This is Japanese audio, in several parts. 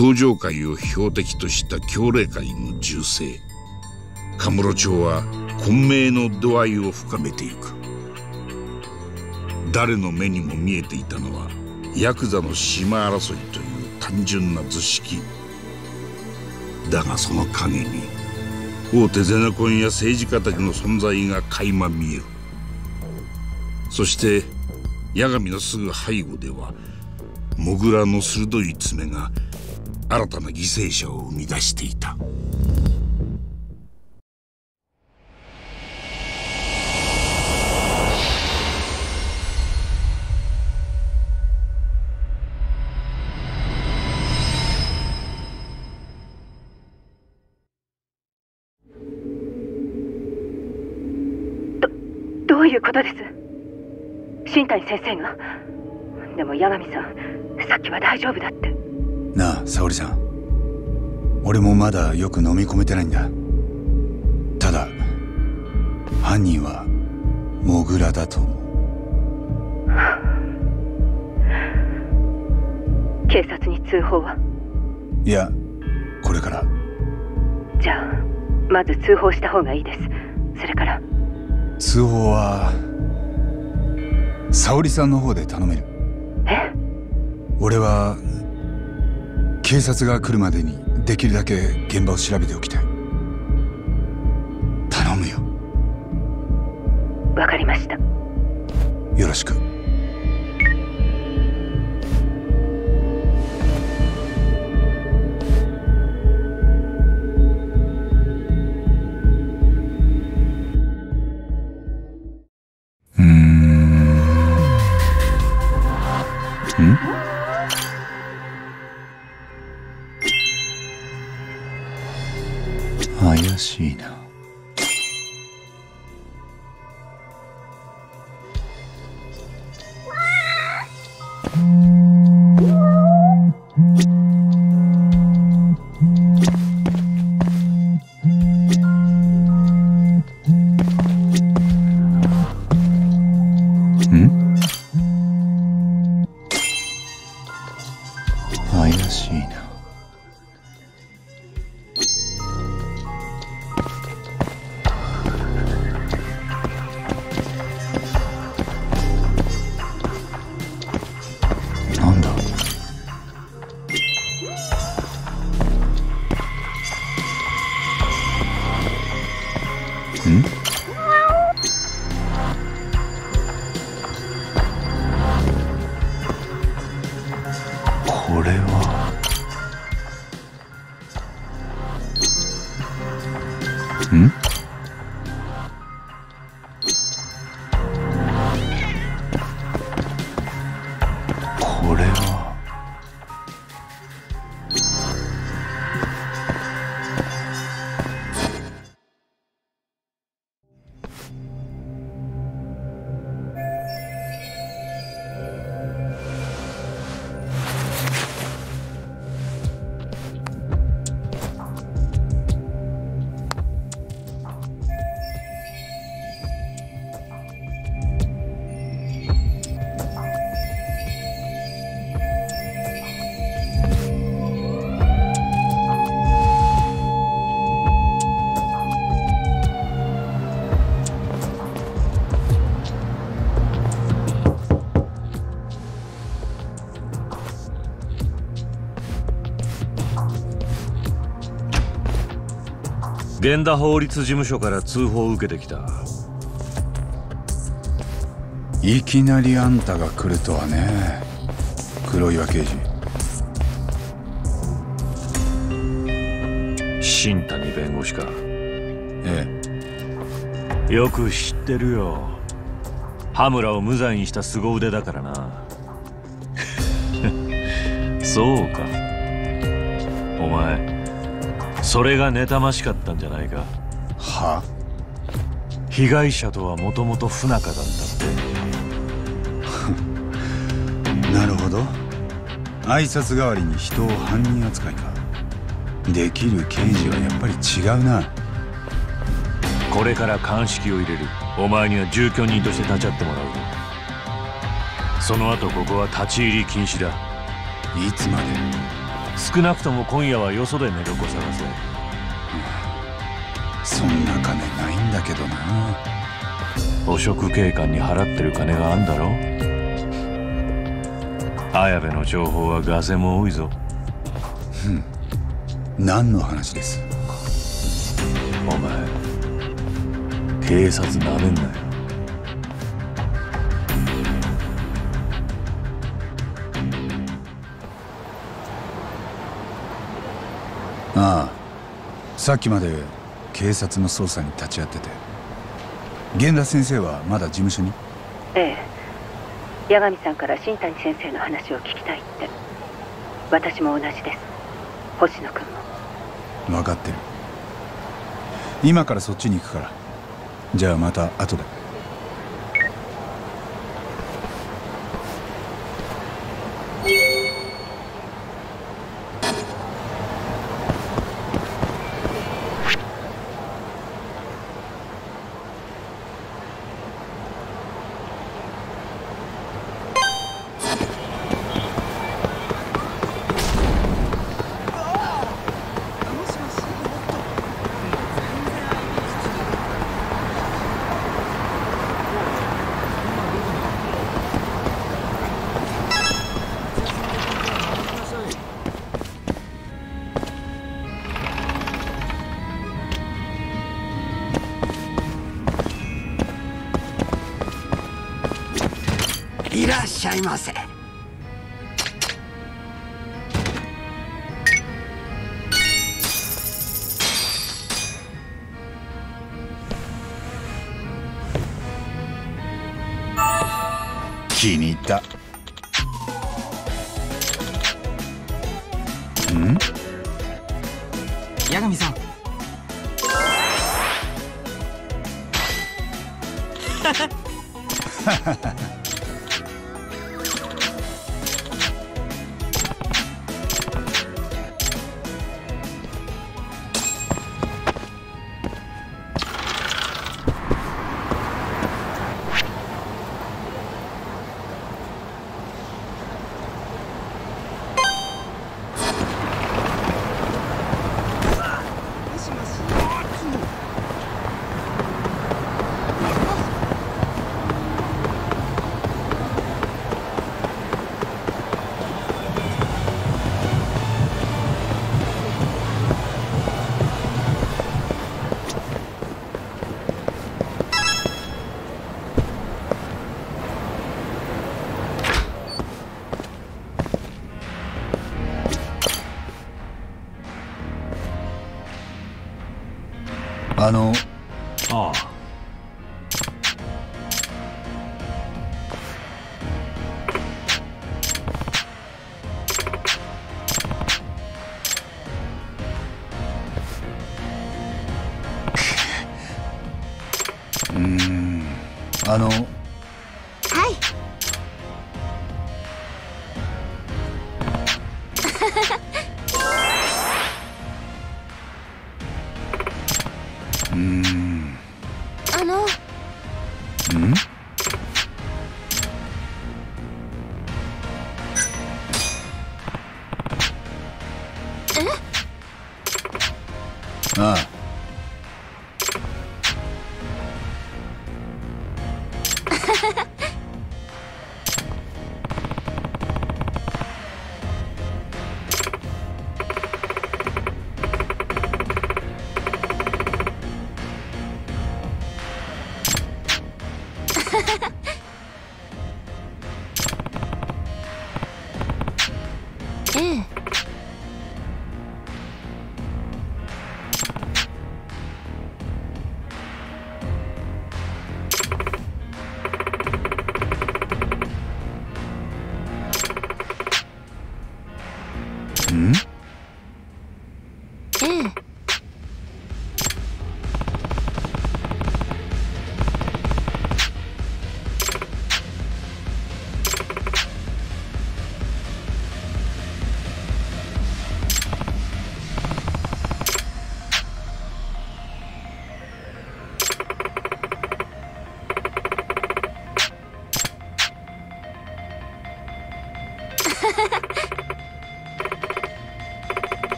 登場会を標的とした協励会の銃声。カムロ町は混迷の度合いを深めていく。誰の目にも見えていたのはヤクザの島争いという単純な図式。だがその陰に大手ゼネコンや政治家たちの存在が垣間見える。そして八神のすぐ背後ではモグラの鋭い爪が新たな犠牲者を生み出していた。どういうことです？新谷先生が？でも八神さんさっきは大丈夫だって。なあ沙織さん。俺もまだよく飲み込めてないんだ。ただ犯人はモグラだと思う。警察に通報は？いやこれから。じゃあまず通報した方がいいです。それから。通報は沙織さんの方で頼める。え？俺は警察が来るまでにできるだけ現場を調べておきたい。源田法律事務所から通報を受けてきた。いきなりあんたが来るとはね。黒岩刑事。新谷弁護士か。ええ。よく知ってるよ。羽村を無罪にした凄腕だからな。そうか。お前それが妬ましかったんじゃないか。は被害者とはもともと不仲だったって。なるほど。挨拶代わりに人を犯人扱いか。できる刑事はやっぱり違うな。これから鑑識を入れる。お前には住居人として立ち会ってもらうぞ。その後ここは立ち入り禁止だ。いつまで？少なくとも今夜はよそで寝床探せ。そんな金ないんだけどな。汚職警官に払ってる金があんだろ？綾部の情報はガセも多いぞ。何の話です？お前警察なめんなよさっきまで警察の捜査に立ち会ってて。源田先生はまだ事務所に？ええ。八神さんから新谷先生の話を聞きたいって。私も同じです。星野君も。分かってる。今からそっちに行くから。じゃあまた後でませ気あ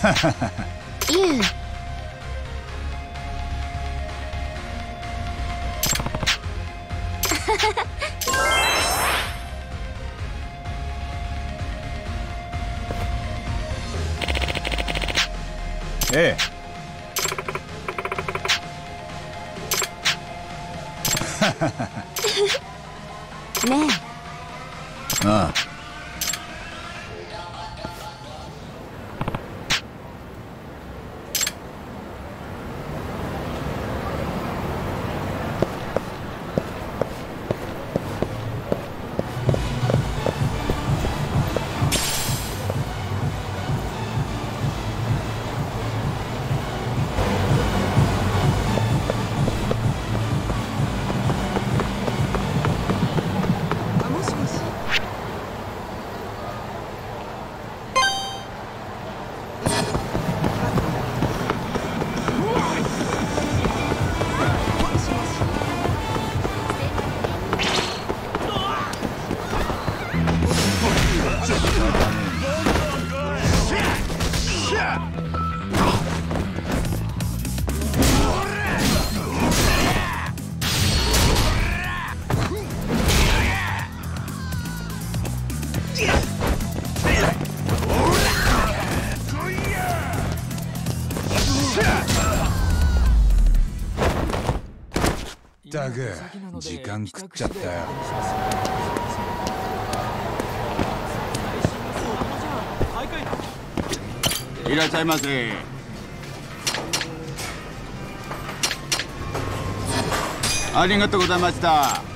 哈哈。ったく時間食っちゃったよ。いらっしゃいませ。ありがとうございました。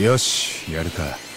よしやるか。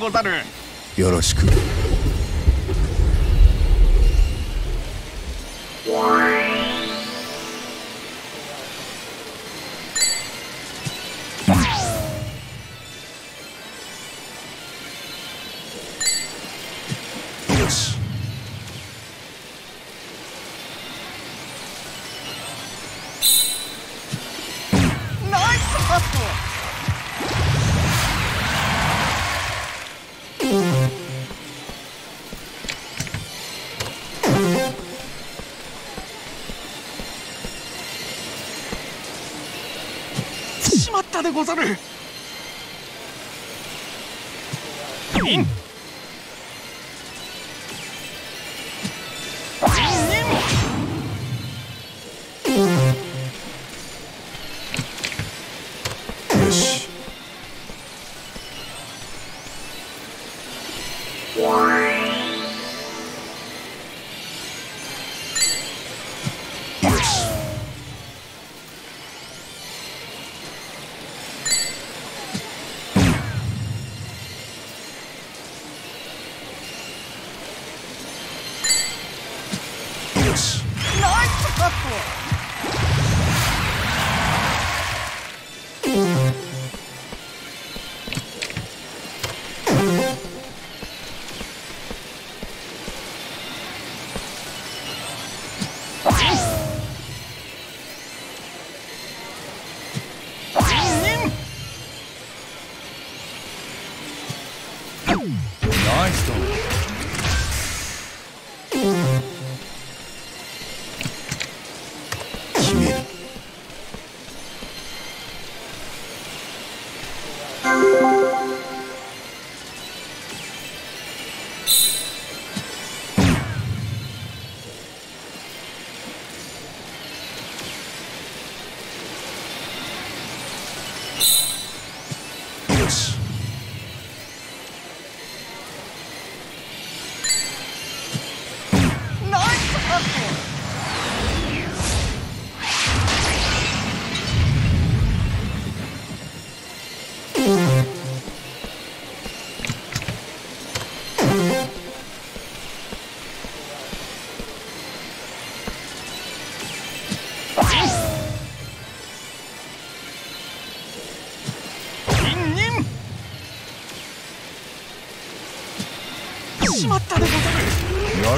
ござる。よろしく。でござる。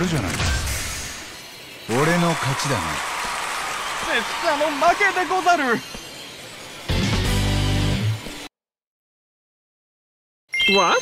るじゃない。か俺の勝ちだな拙者の負けでござる。わっ。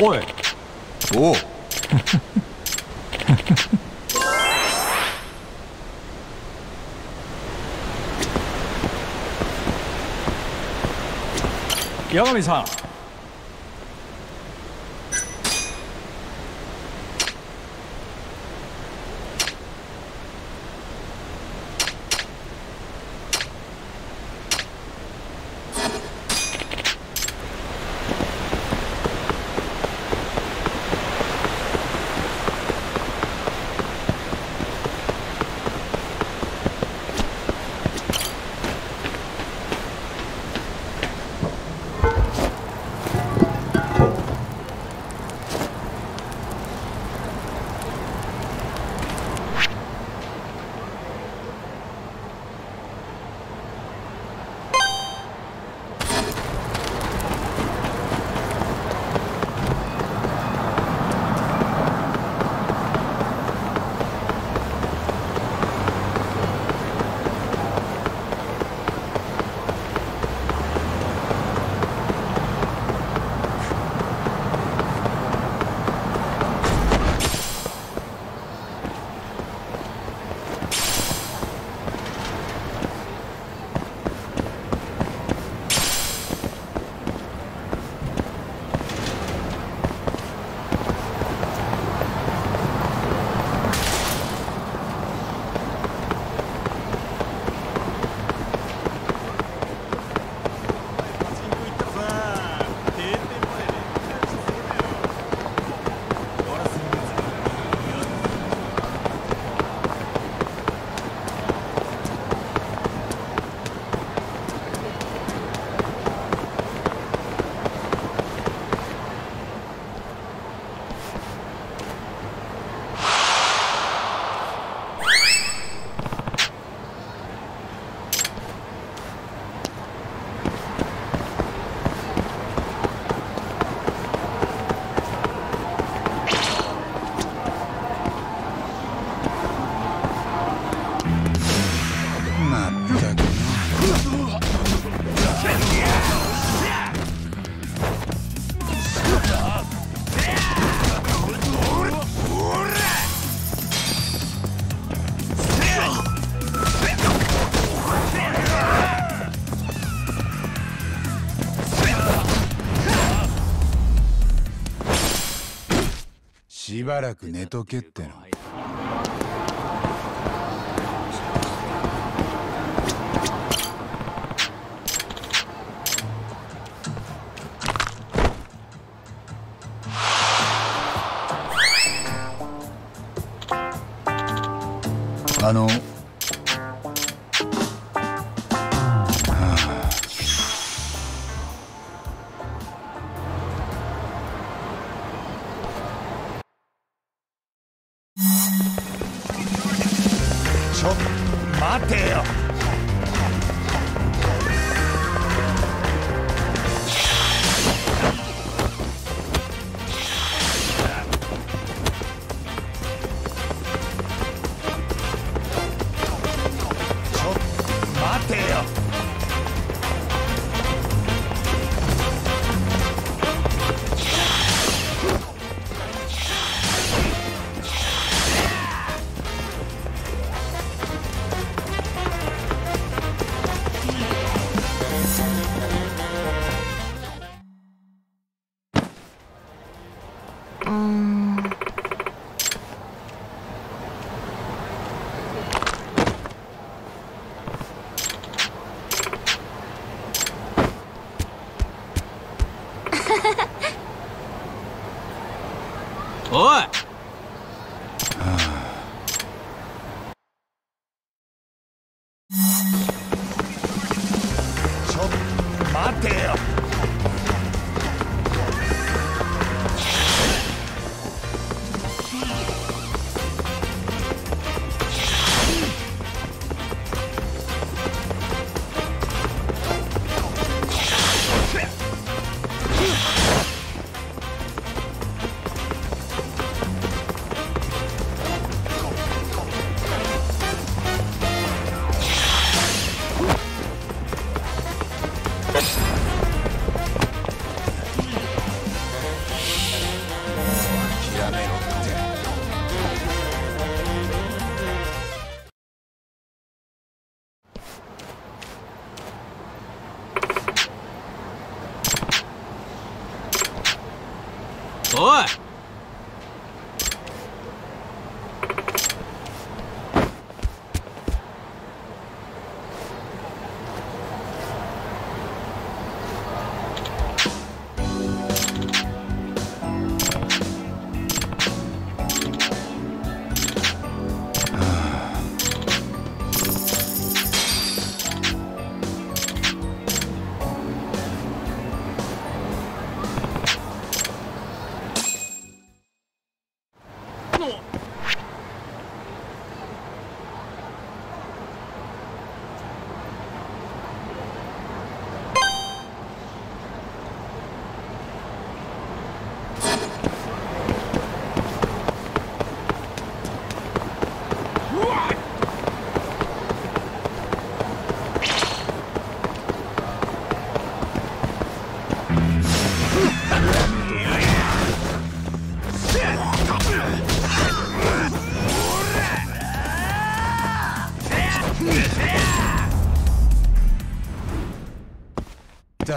おい。おう。八神さんしばらく寝とけっての。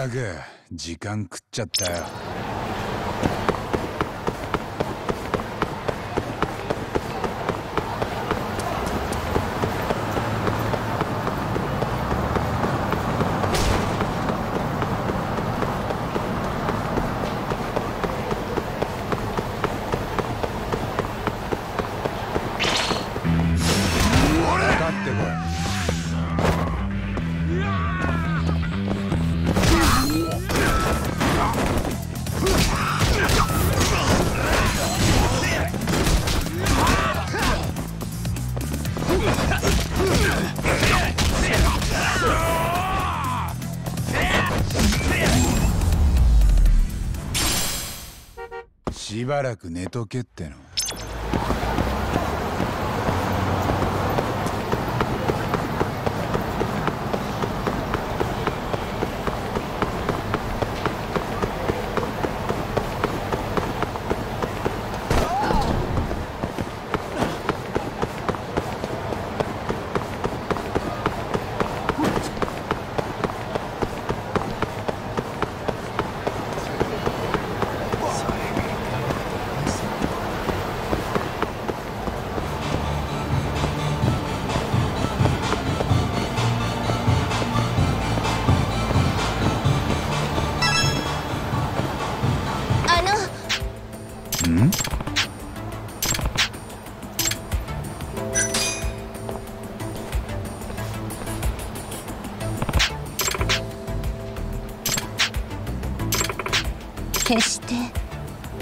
ったく時間食っちゃったよ。しばらく寝とけっての。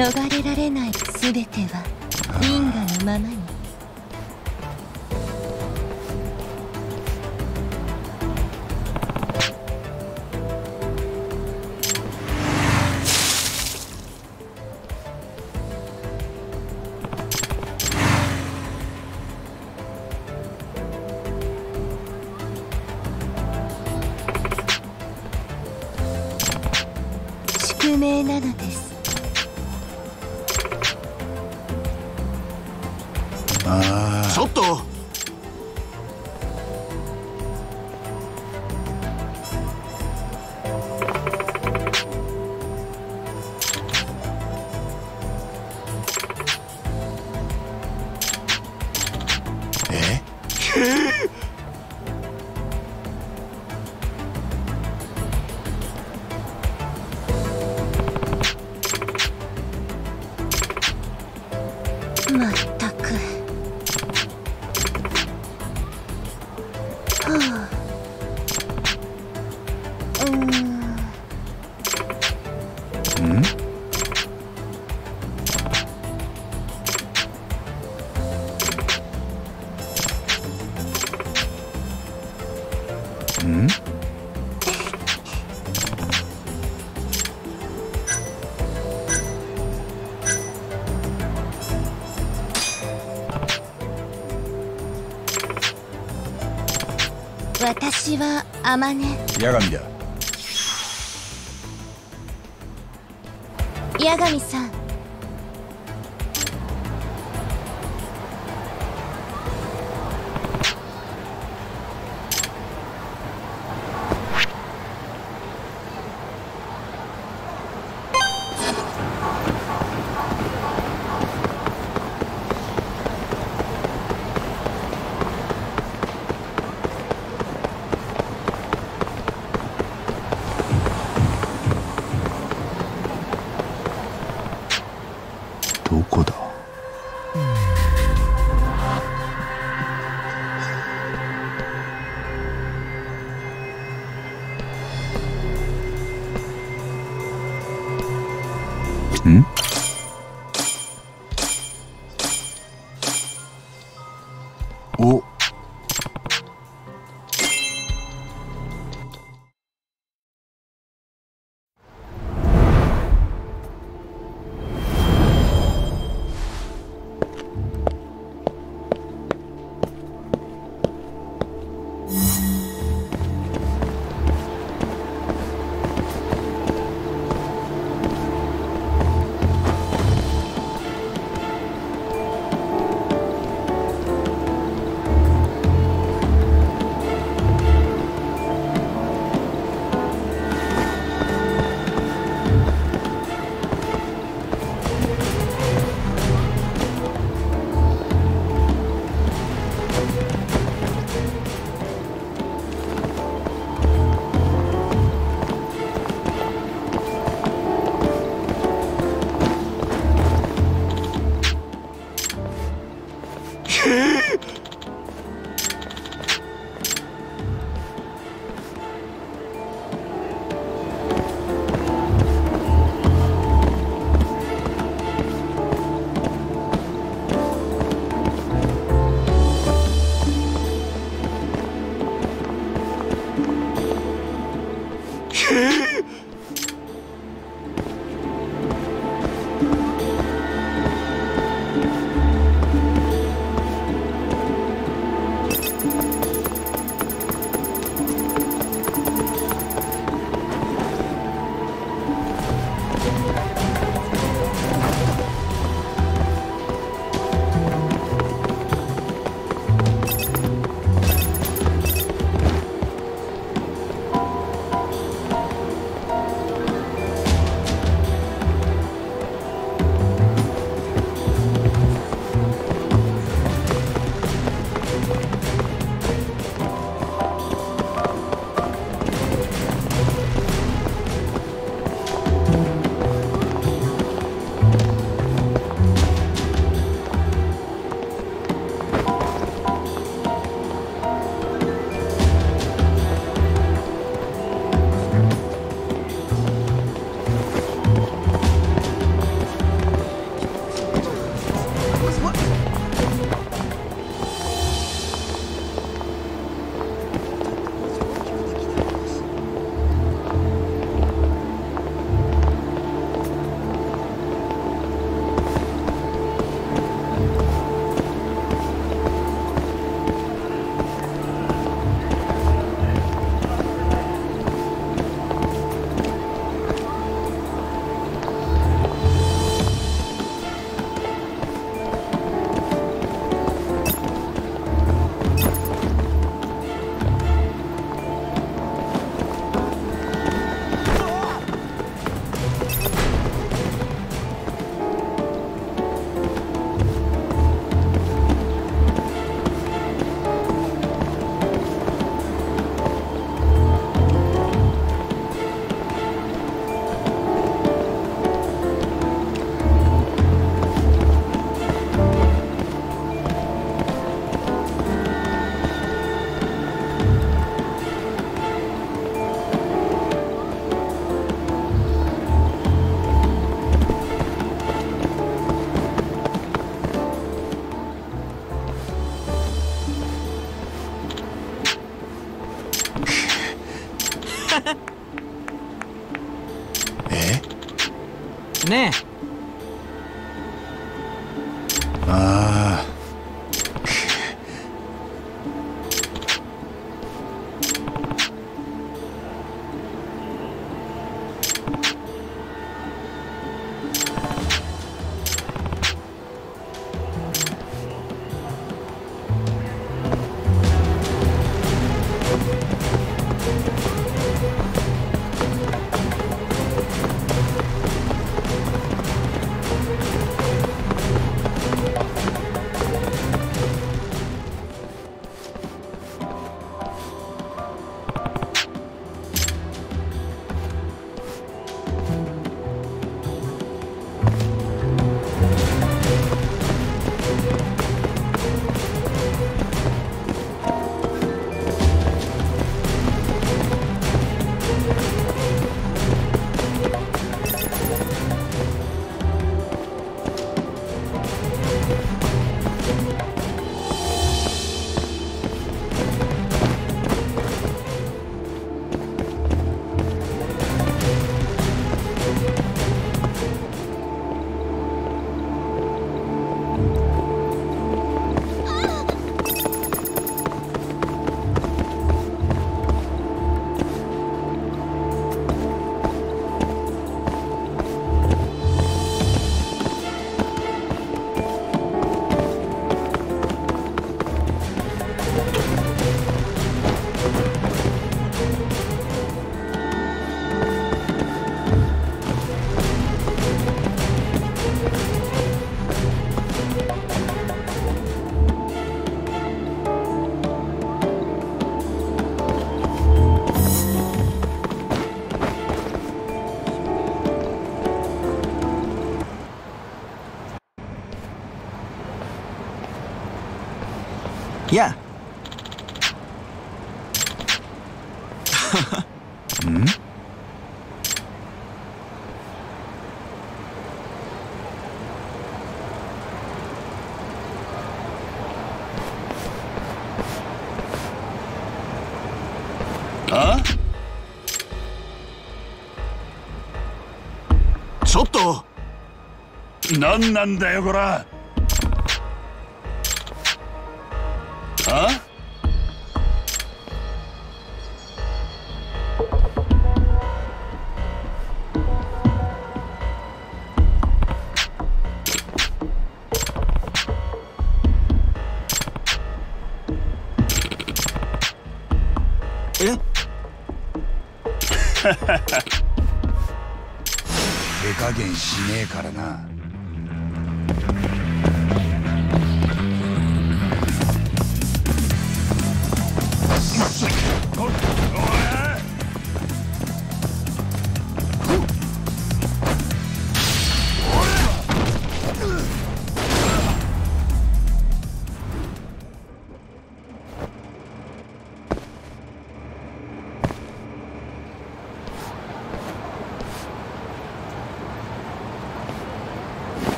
逃れられない全ては因果のままに天音八神だね何なんだよこら。あ？え？手加減しねえからな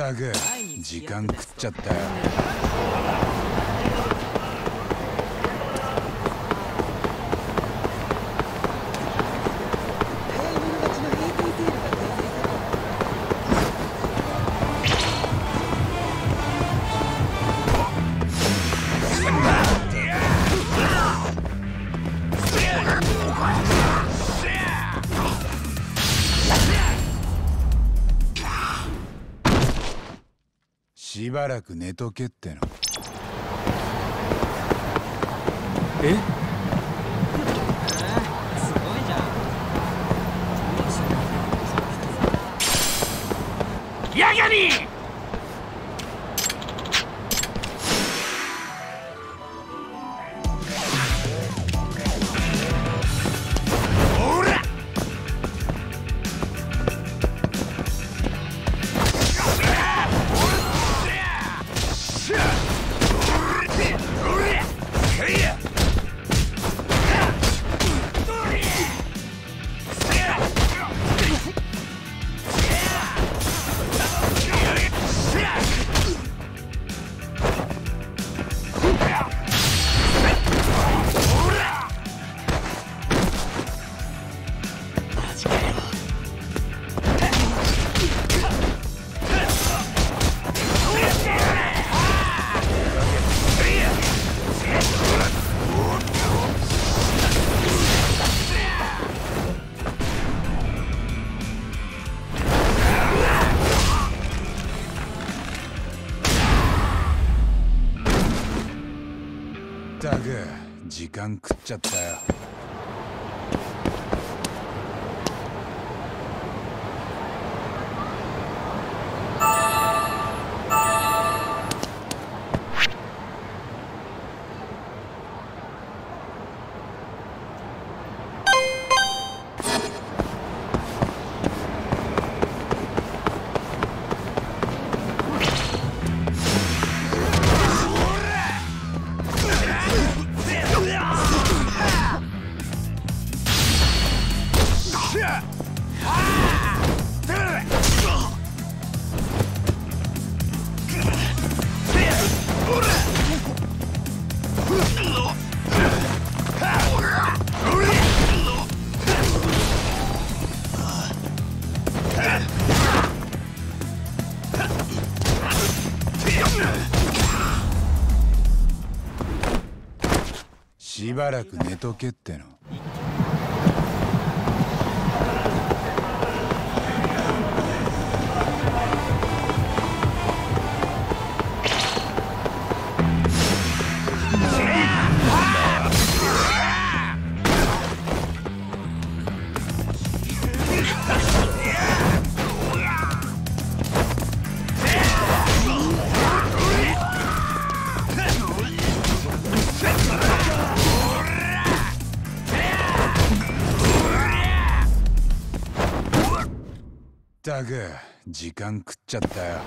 ったく時間食っちゃったよ。しばらく寝とけっての。え？時間食っちゃったよ。とけって。ったく時間食っちゃったよ。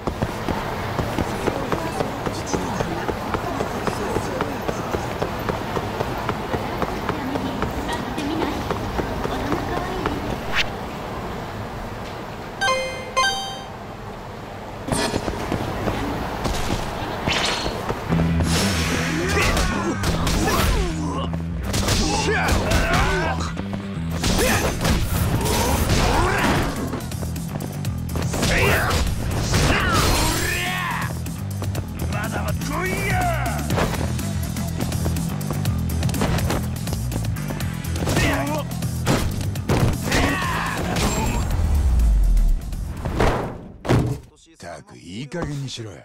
しろや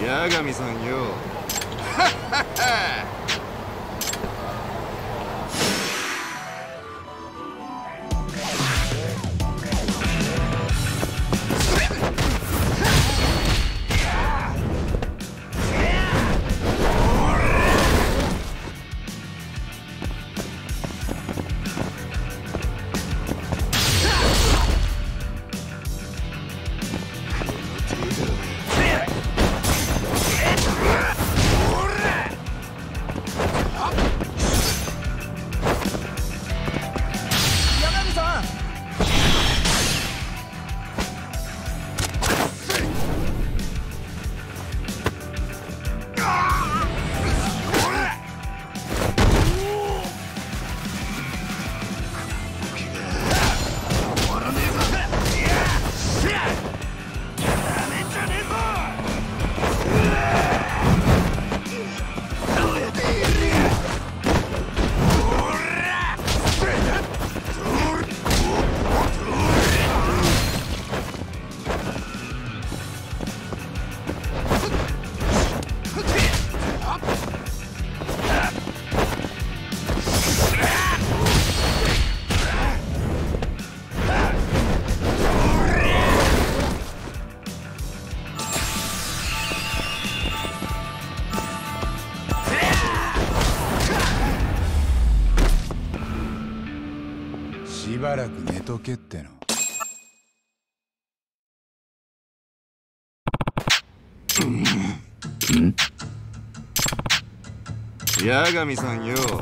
八神さん八神さんよ。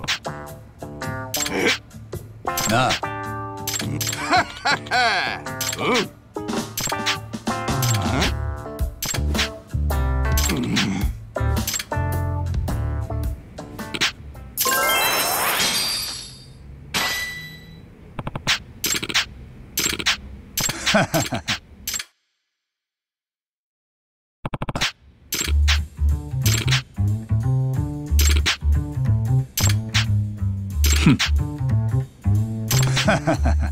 Ha ha ha ha.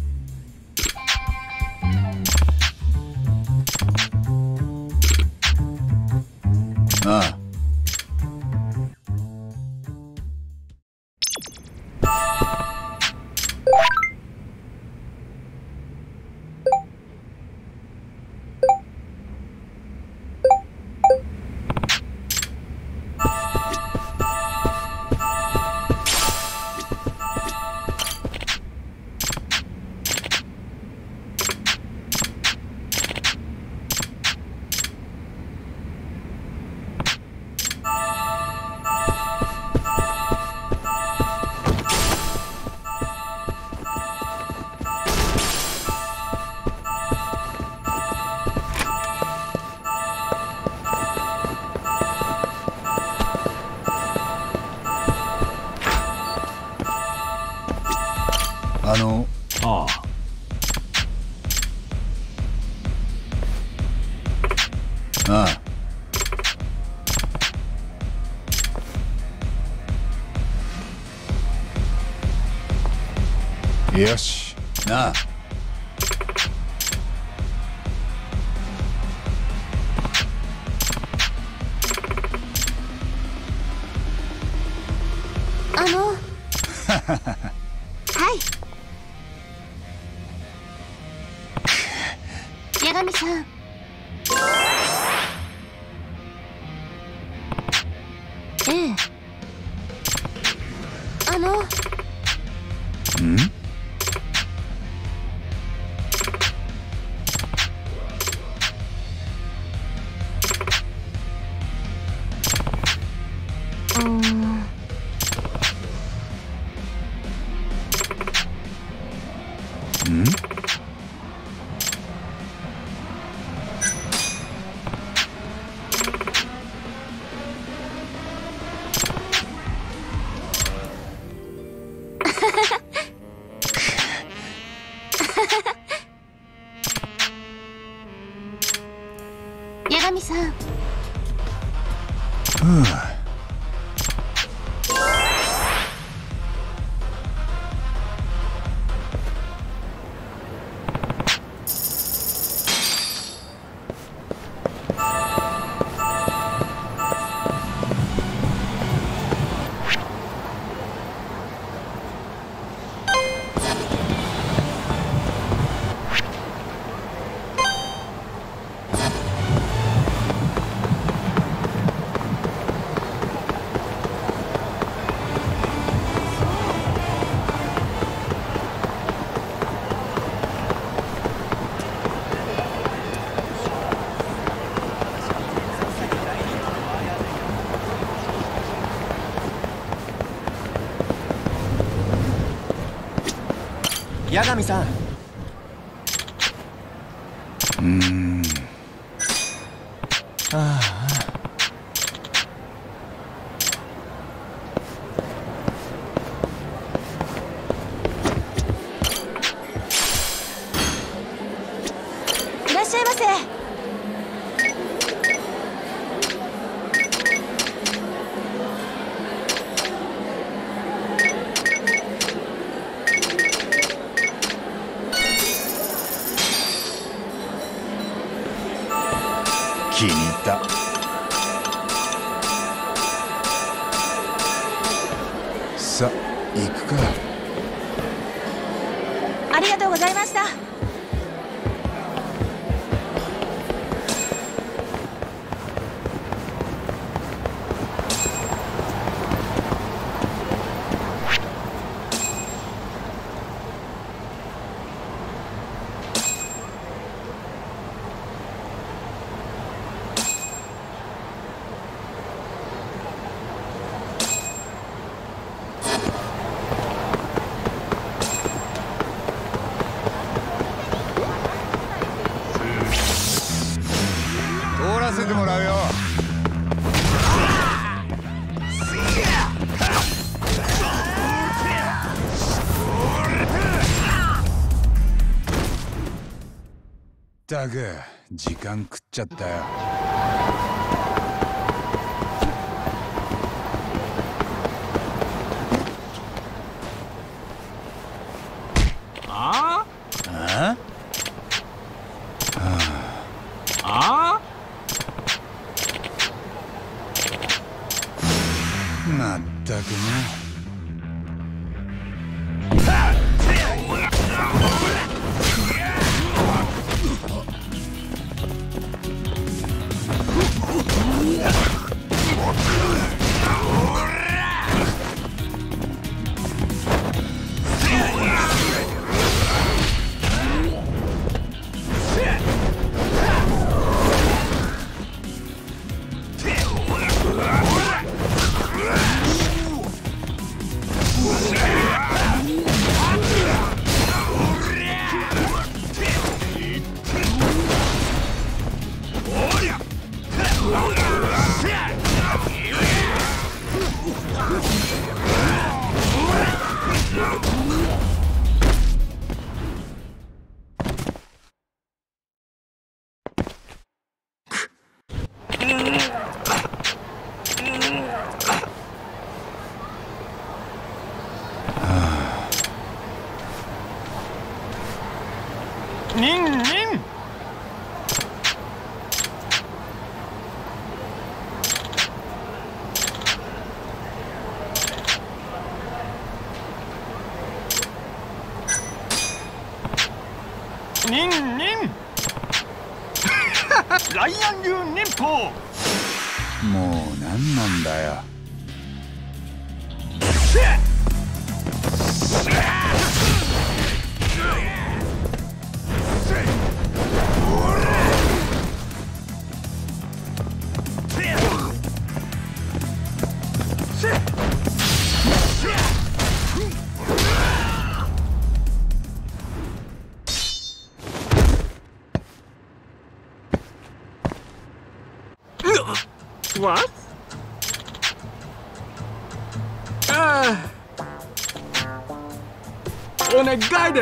podcast. Ah. 八神さん。ったく時間食っちゃったよ。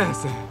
願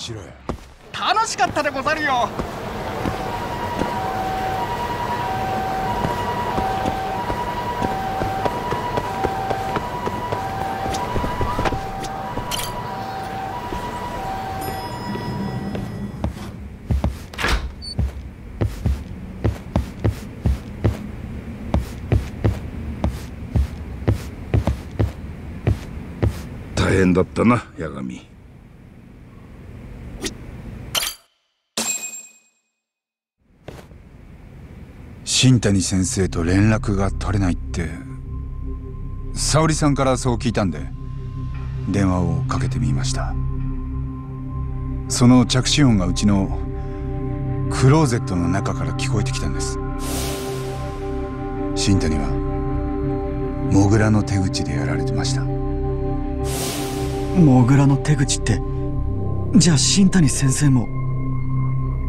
しろよ楽しかったでござるよ。大変だったな八神新谷先生と連絡が取れないって沙織さんからそう聞いたんで電話をかけてみました。その着信音がうちのクローゼットの中から聞こえてきたんです。新谷はモグラの手口でやられてました。モグラの手口ってじゃあ新谷先生も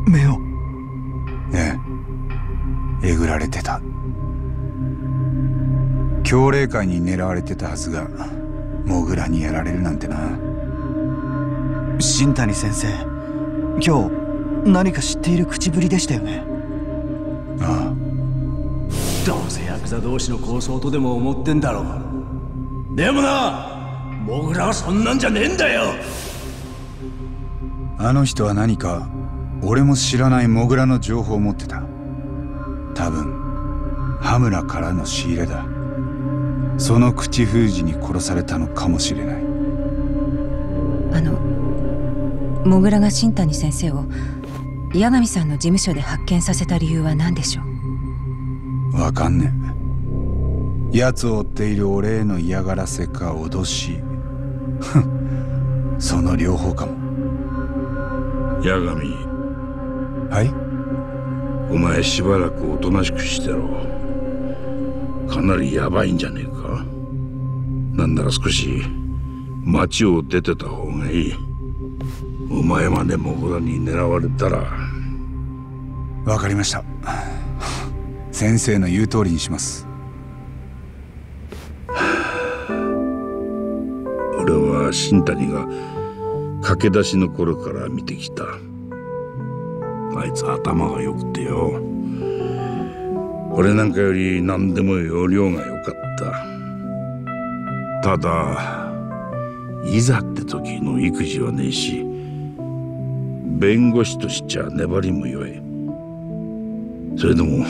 目を強霊界に狙われてたはずがモグラにやられるなんてな。新谷先生今日何か知っている口ぶりでしたよね？ああ。どうせヤクザ同士の抗争とでも思ってんだろう。でもなモグラはそんなんじゃねえんだよ。あの人は何か俺も知らないモグラの情報を持ってた。多分羽村からの仕入れだその口封じに殺されたのかもしれない。あのモグラが新谷先生を八神さんの事務所で発見させた理由は何でしょう？わかんねえ。奴を追っている俺への嫌がらせか脅し。その両方かも。八神はい？お前しばらくおとなしくしてろ。かなりヤバいんじゃねえかなんなら少し町を出てた方がいい。お前までモグラに狙われたら。わかりました。先生の言う通りにします。俺は新谷が駆け出しの頃から見てきた。あいつ頭が良くてよ。俺なんかより何でも容量が良かったただいざって時の育児はねえし弁護士としちゃ粘りも弱いそれでも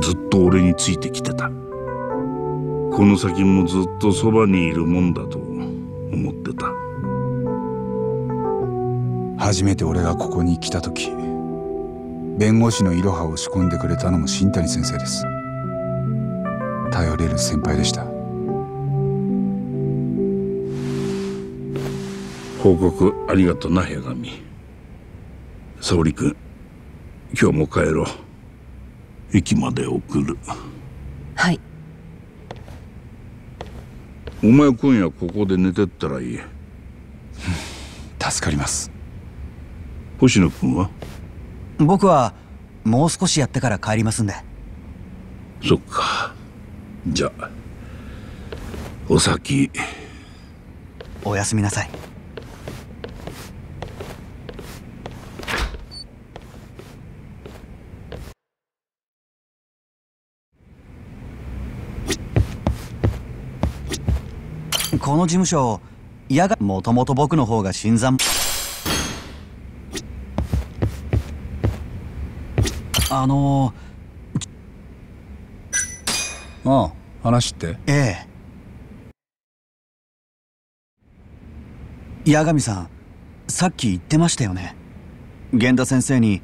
ずっと俺についてきてた。この先もずっとそばにいるもんだと思ってた。初めて俺がここに来た時弁護士のいろはを仕込んでくれたのも新谷先生です。頼れる先輩でした。報告ありがとな八神沙織君今日も帰ろう。駅まで送る。はい。お前今夜ここで寝てったらいい。助かります。星野君は？僕はもう少しやってから帰りますんで。そっか。じゃあお先。おやすみなさいこの事務所嫌がもともと僕の方が新参。あのああ話って。ええ。八神さんさっき言ってましたよね。源田先生に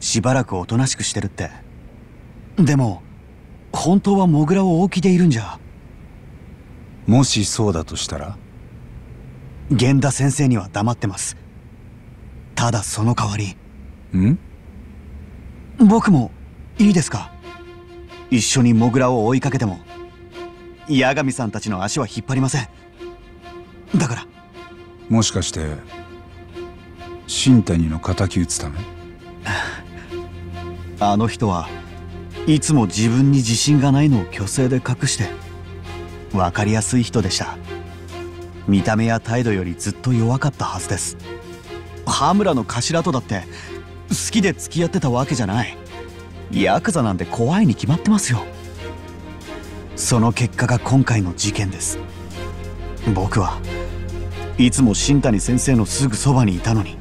しばらくおとなしくしてるって。でも本当はモグラを大きでいるんじゃもしそうだとしたら源田先生には黙ってます。ただその代わり。ん？僕もいいですか？一緒にモグラを追いかけても八神さんたちの足は引っ張りません。だから。もしかして新谷の敵討つため？あの人はいつも自分に自信がないのを虚勢で隠して分かりやすい人でした。見た目や態度よりずっと弱かったはずです。羽村の頭とだって好きで付き合ってたわけじゃない。ヤクザなんて怖いに決まってますよ。その結果が今回の事件です。僕はいつも新谷先生のすぐそばにいたのに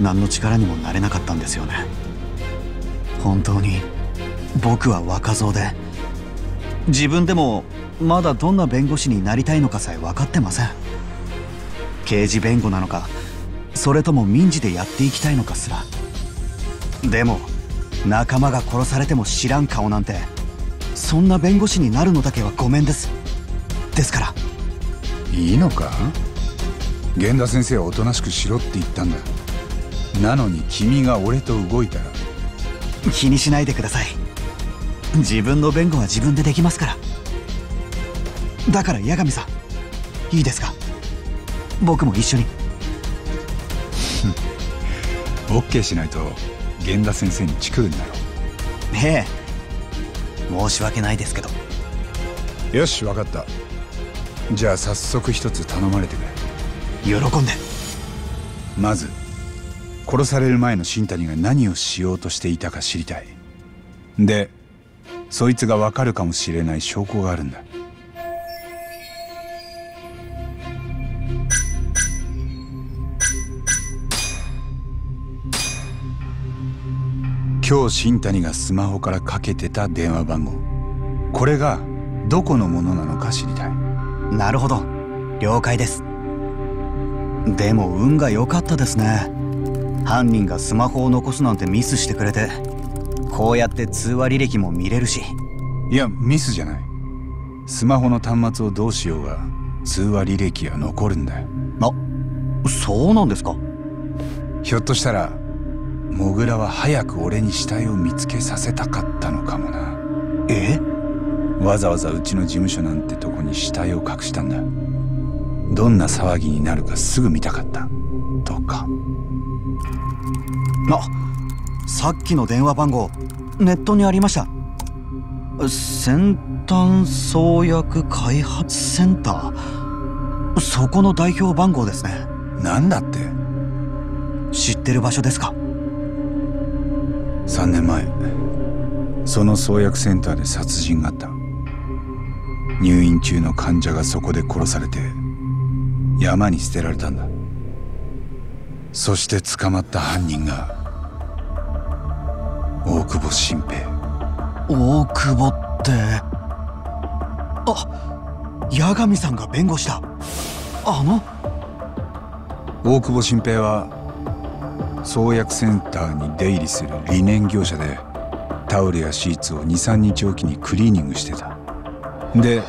何の力にもなれなかったんですよね。本当に僕は若造で自分でもまだどんな弁護士になりたいのかさえ分かってません。刑事弁護なのかそれとも民事でやっていきたいのかすら。でも仲間が殺されても知らん顔なんてそんな弁護士になるのだけはごめんです。ですから。いいのか？源田先生はおとなしくしろって言ったんだ。なのに君が俺と動いたら。気にしないでください自分の弁護は自分でできますから。だから八神さんいいですか？僕も一緒に。OK しないと源田先生にチクるんだろええ。申し訳ないですけど。よし分かった。じゃあ早速一つ頼まれてくれ。喜んで。まず殺される前の新谷が何をしようとしていたか知りたい。でそいつが分かるかもしれない証拠があるんだ。今日新谷がスマホからかけてた電話番号。これがどこのものなのか知りたい。なるほど。了解です。でも運が良かったですね。犯人がスマホを残すなんてミスしてくれて。こうやって通話履歴も見れるし。いやミスじゃない。スマホの端末をどうしようが通話履歴は残るんだよ。あそうなんですか？ひょっとしたらモグラは早く俺に死体を見つけさせたかったのかもな。え？わざわざうちの事務所なんてとこに死体を隠したんだ。どんな騒ぎになるかすぐ見たかった。とか。あさっきの電話番号ネットにありました。先端創薬開発センター。そこの代表番号ですね。なんだって？知ってる場所ですか？3年前その創薬センターで殺人があった。入院中の患者がそこで殺されて山に捨てられたんだ。そして捕まった犯人が大久保新平。大久保って。あ八神さんが弁護したあの？大久保新平は創薬センターに出入りする理念業者でタオルやシーツを23日おきにクリーニングしてた。で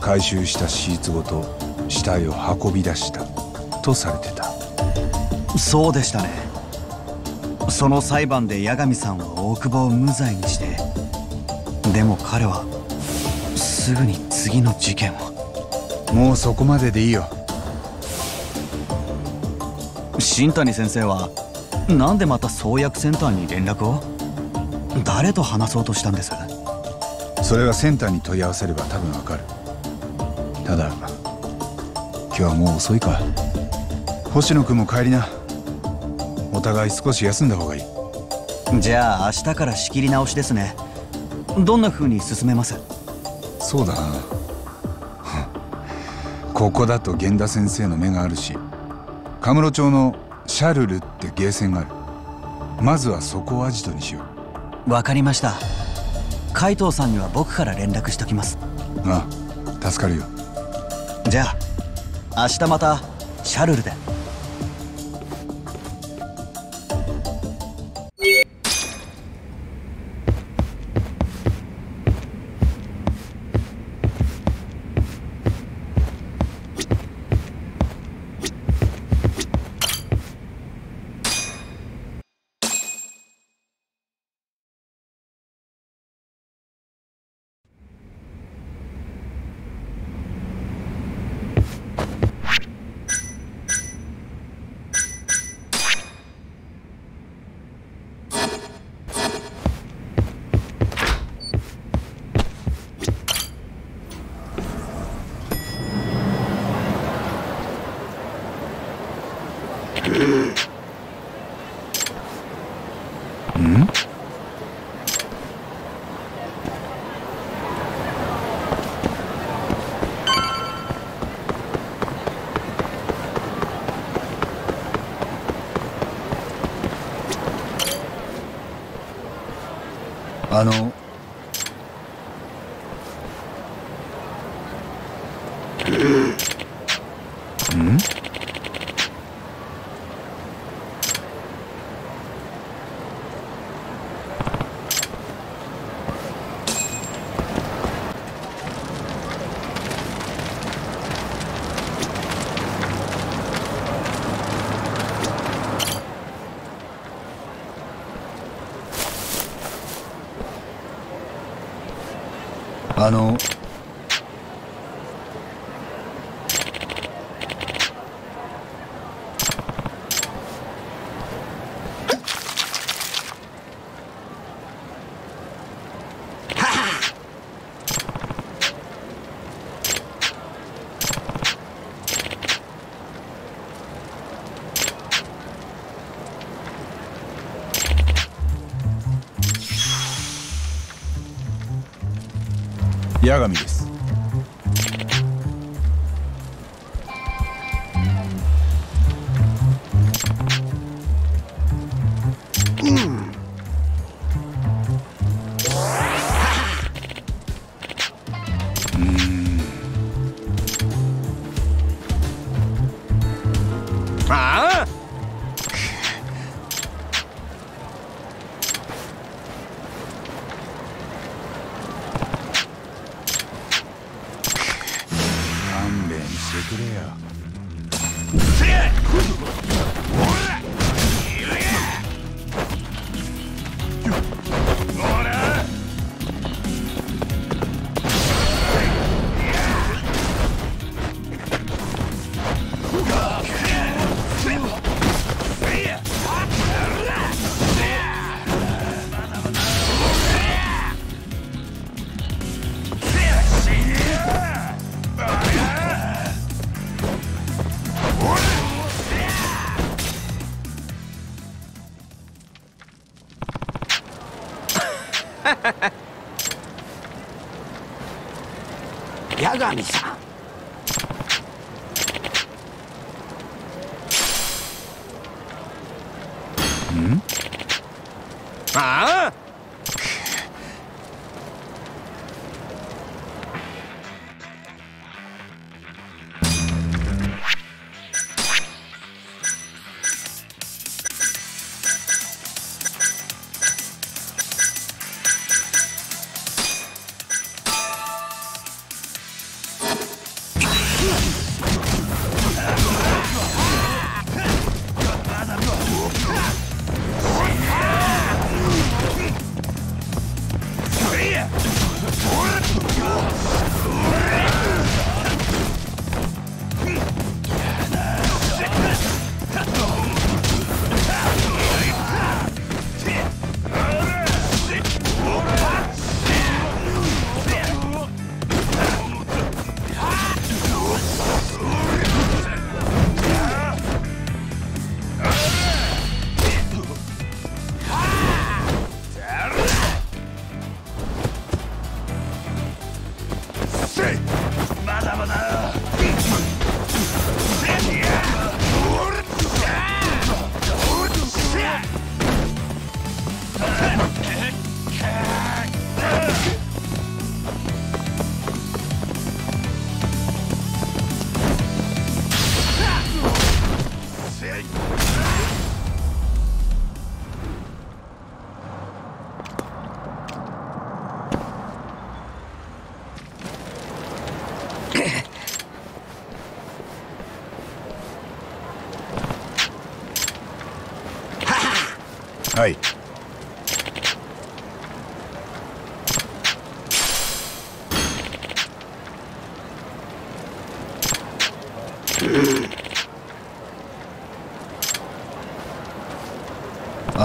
回収したシーツごと死体を運び出した。とされてた。そうでしたねその裁判で八神さんは大久保を無罪にしてでも彼はすぐに次の事件を。もうそこまででいいよ。新谷先生はなんでまた創薬センターに連絡を？誰と話そうとしたんです？それはセンターに問い合わせれば多分わかる。ただ今日はもう遅いか星野君も帰りなお互い少し休んだ方がいい。じゃあ明日から仕切り直しですね。どんな風に進めます？そうだな。ここだと源田先生の目があるしカムロ町のシャルルってゲーセンがある。まずはそこをアジトにしよう。わかりました。海藤さんには僕から連絡しときます。ああ助かるよ。じゃあ明日またシャルルで八くれよ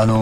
あの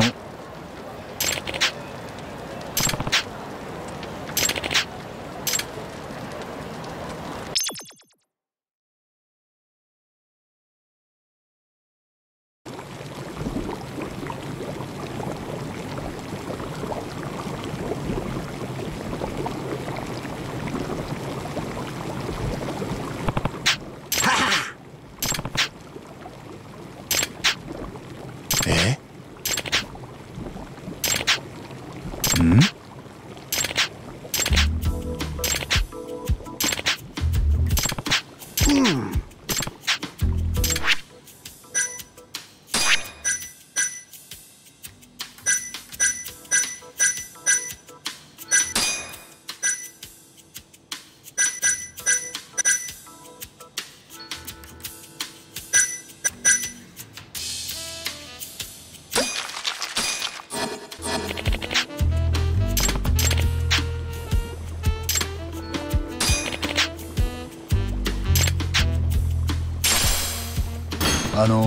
あの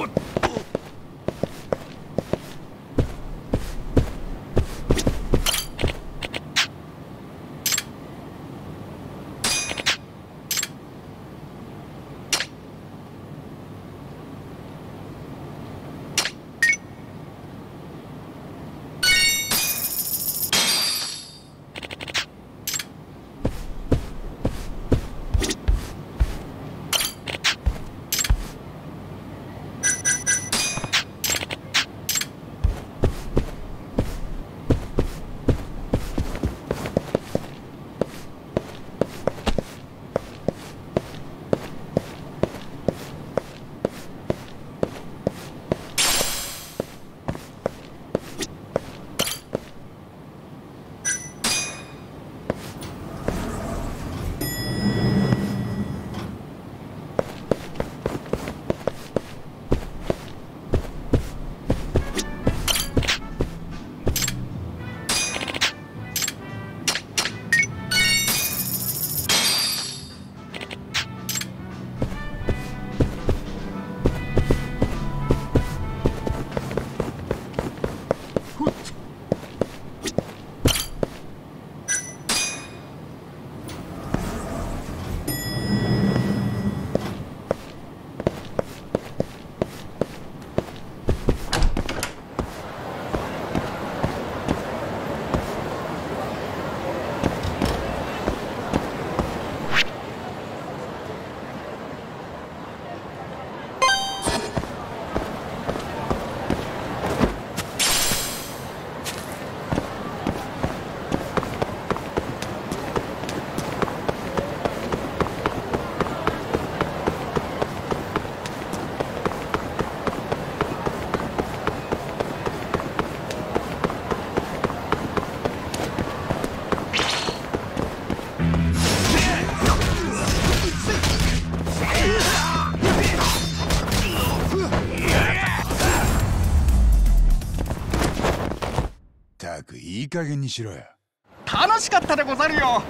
What? 加減にしろよ。楽しかったでござるよ。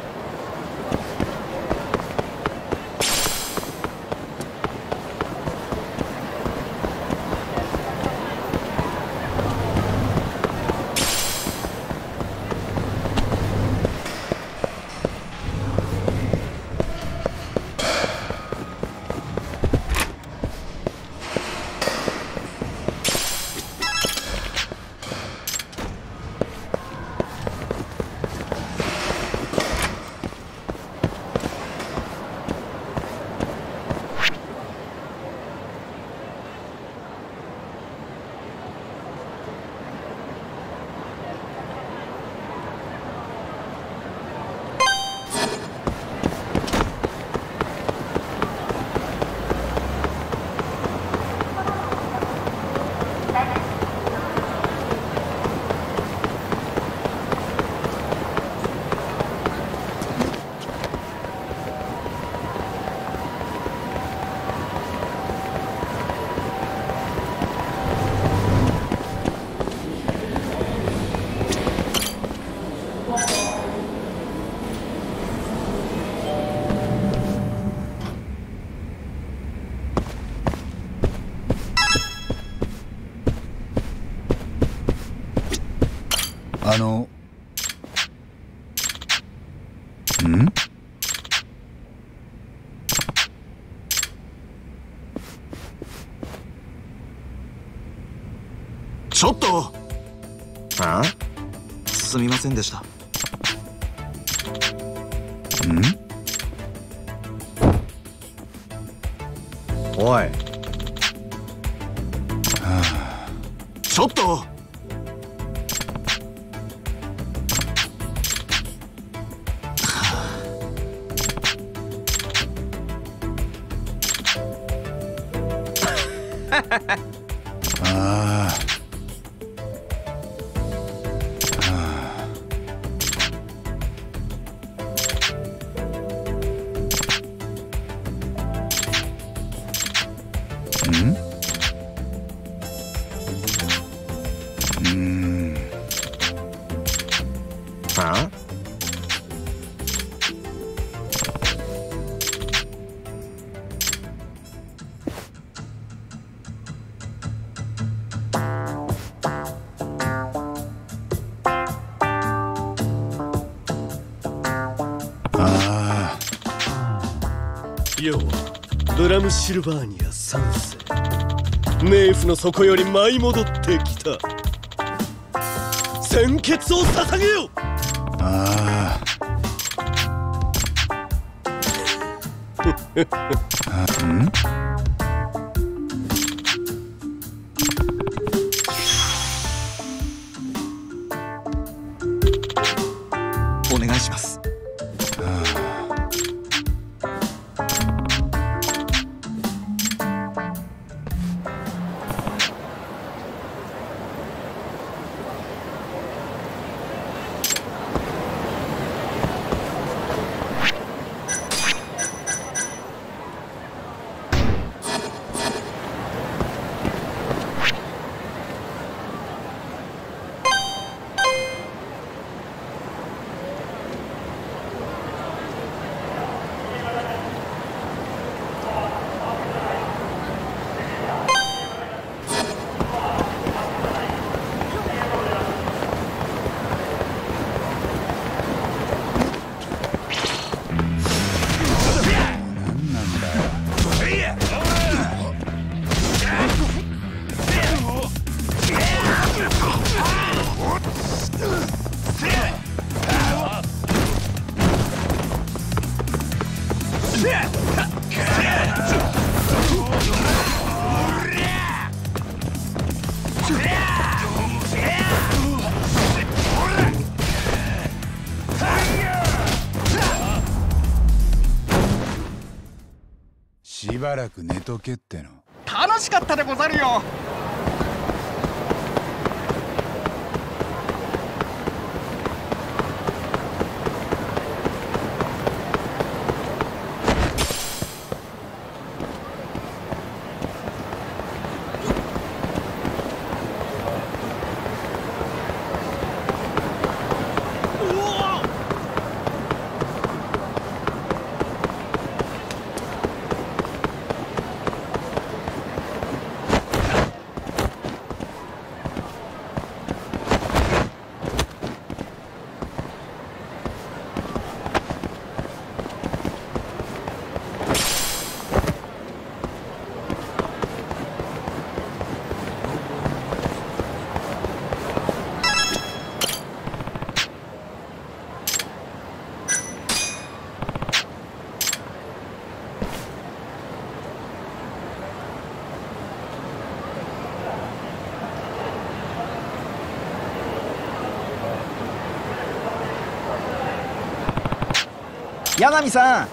あのん？ちょっと。あ？すみませんでした要はドラムシルバーニア3世。冥府の底より舞い戻ってきた。鮮血を捧げよ！ああん ばらく寝とけっての。楽しかったでござるよ。さん。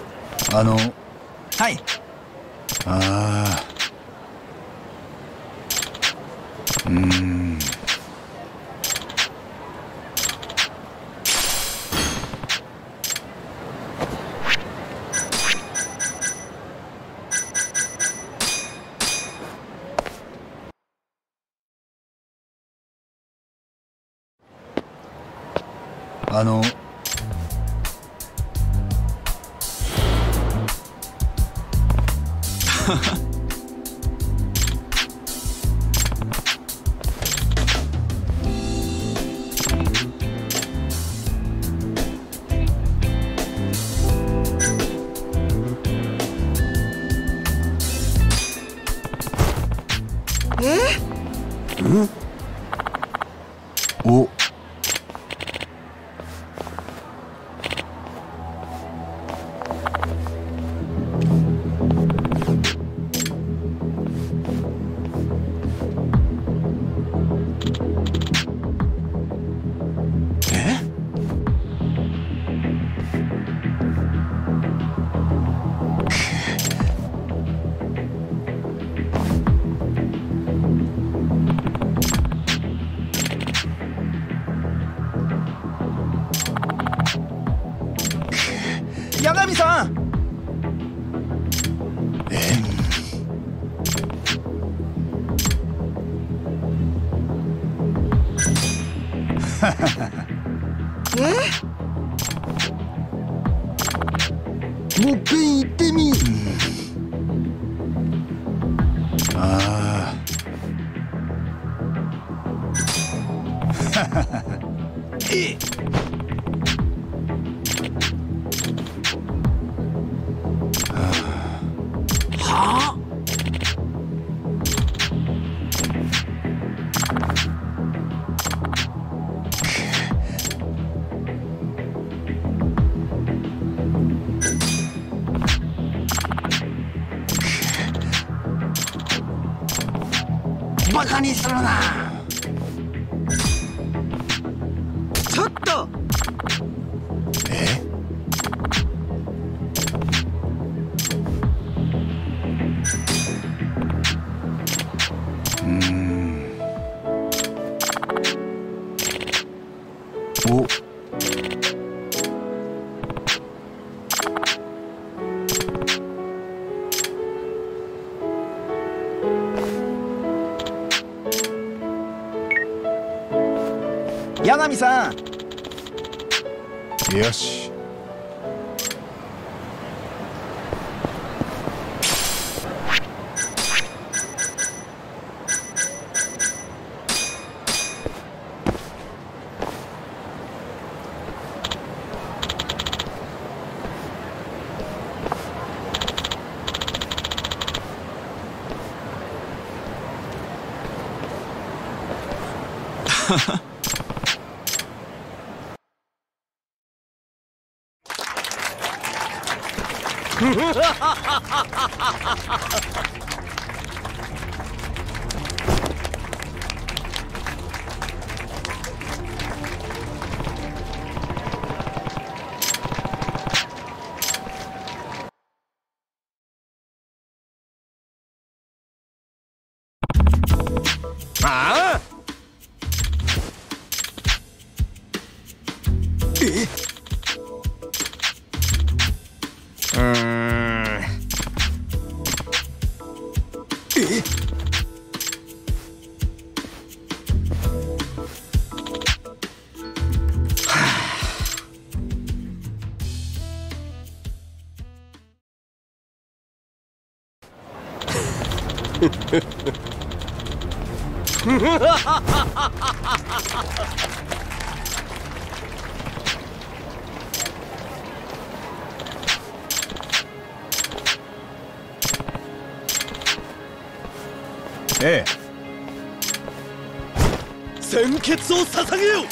あの Kick! Eh. ええ、先決を捧げよ!う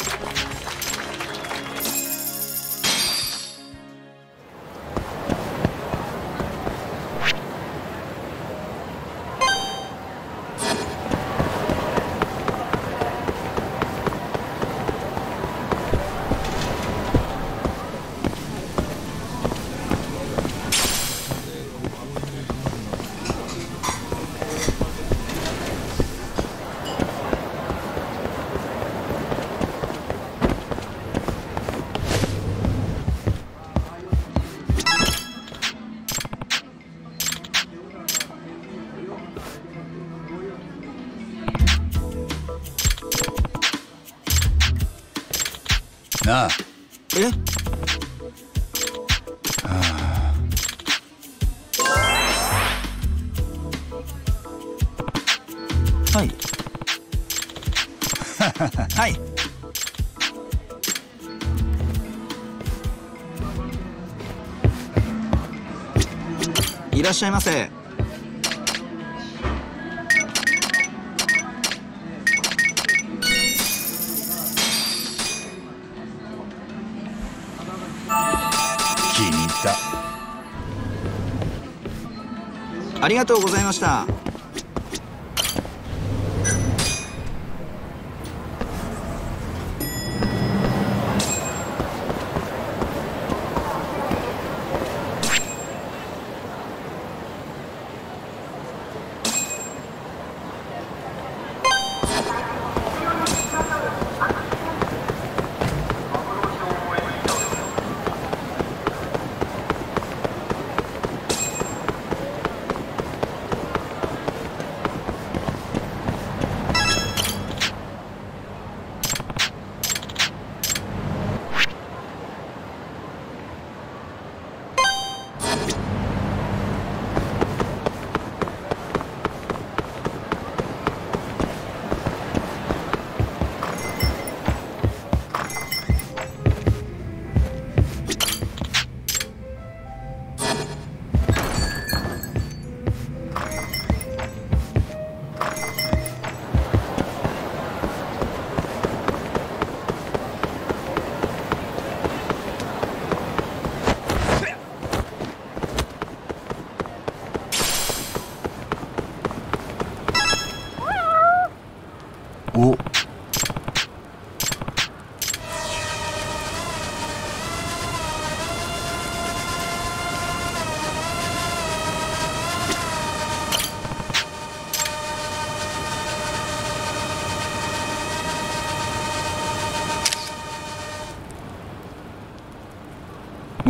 しゃいませ。気に入った。ありがとうございました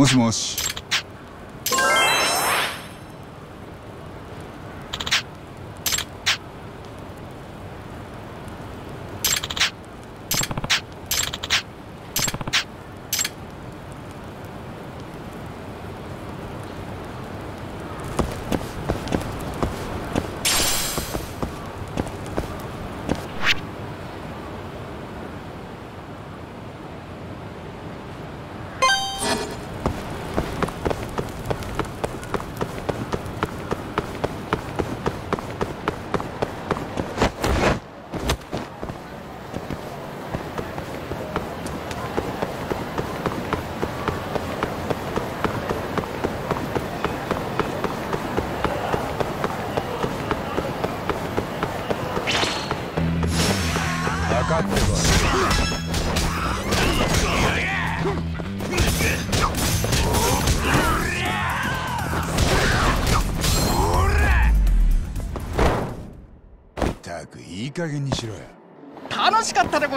もしもし。いい加減にしろよ。楽しかったでご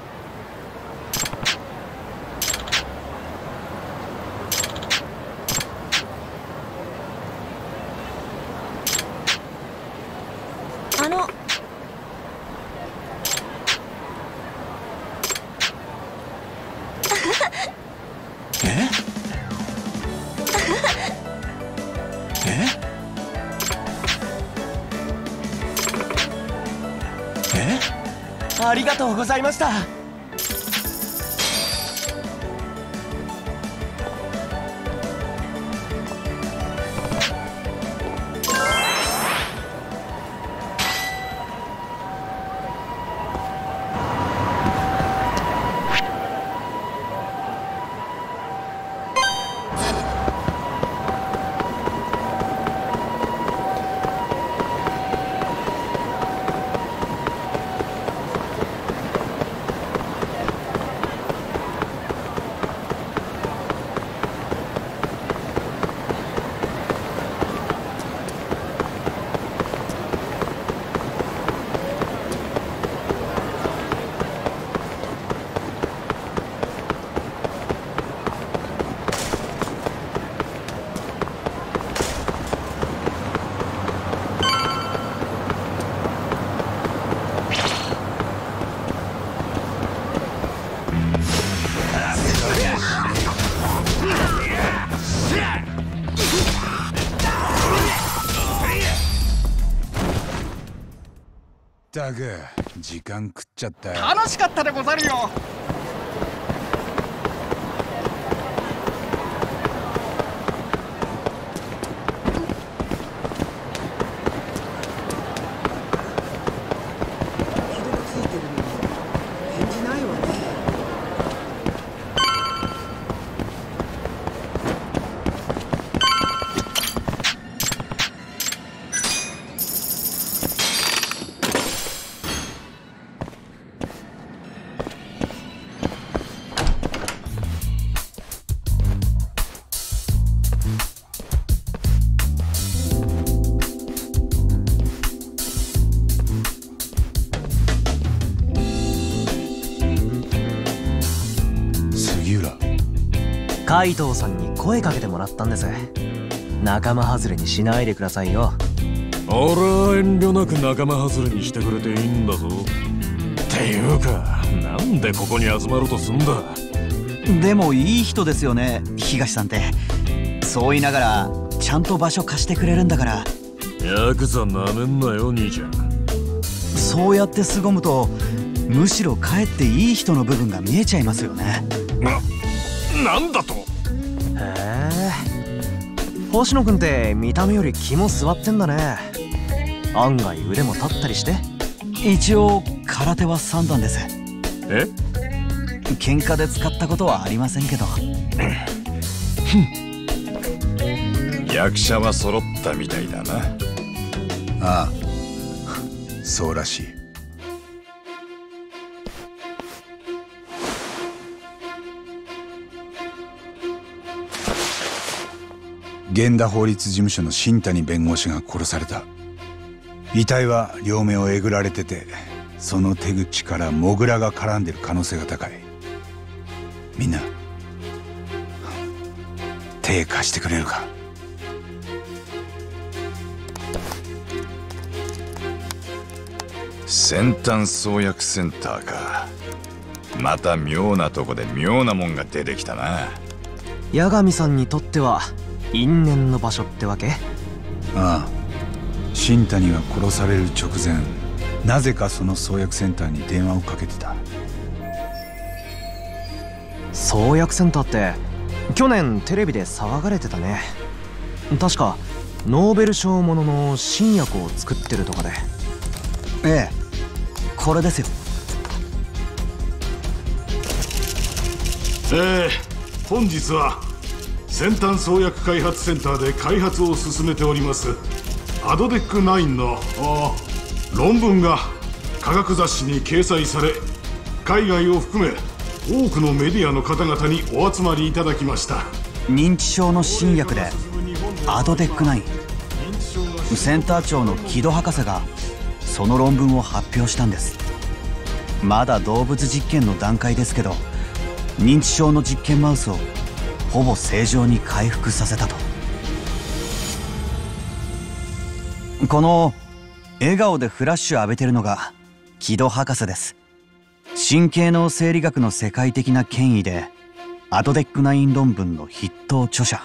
ありがとうございました。ったく時間食っちゃった。よ楽しかったでござるよ。海藤さんに声かけてもらったんです。仲間外れにしないでくださいよ。俺は遠慮なく仲間外れにしてくれていいんだぞ。っていうかなんでここに集まろうとすんだ。でもいい人ですよね東さんって。そう言いながらちゃんと場所貸してくれるんだから。ヤクザなめんなよ兄ちゃん。そうやって凄むとむしろかえっていい人の部分が見えちゃいますよね。ななんだと。へえ。星野くんって見た目より気も座ってんだね。案外腕も立ったりして。一応空手は三段です。え？喧嘩で使ったことはありませんけど。役者は揃ったみたいだな。ああ。そうらしい源田法律事務所の新谷弁護士が殺された。遺体は両目をえぐられててその手口からモグラが絡んでる可能性が高い。みんな手貸してくれるか？先端創薬センターか。また妙なとこで妙なもんが出てきたな。八神さんにとっては因縁の場所ってわけ？ああ。新谷が殺される直前なぜかその創薬センターに電話をかけてた。創薬センターって去年テレビで騒がれてたね。確かノーベル賞ものの新薬を作ってるとかで。ええ。これですよ。えー、本日は先端創薬開発センターで開発を進めております。アドデック9のあ論文が科学雑誌に掲載され海外を含め多くのメディアの方々にお集まりいただきました。認知症の新薬でアドデック9センター長の木戸博士がその論文を発表したんです。まだ動物実験の段階ですけど認知症の実験マウスをほぼ正常に回復させたと。この笑顔でフラッシュ浴びてるのが木戸博士です。神経脳生理学の世界的な権威でアドデック9論文の筆頭著者。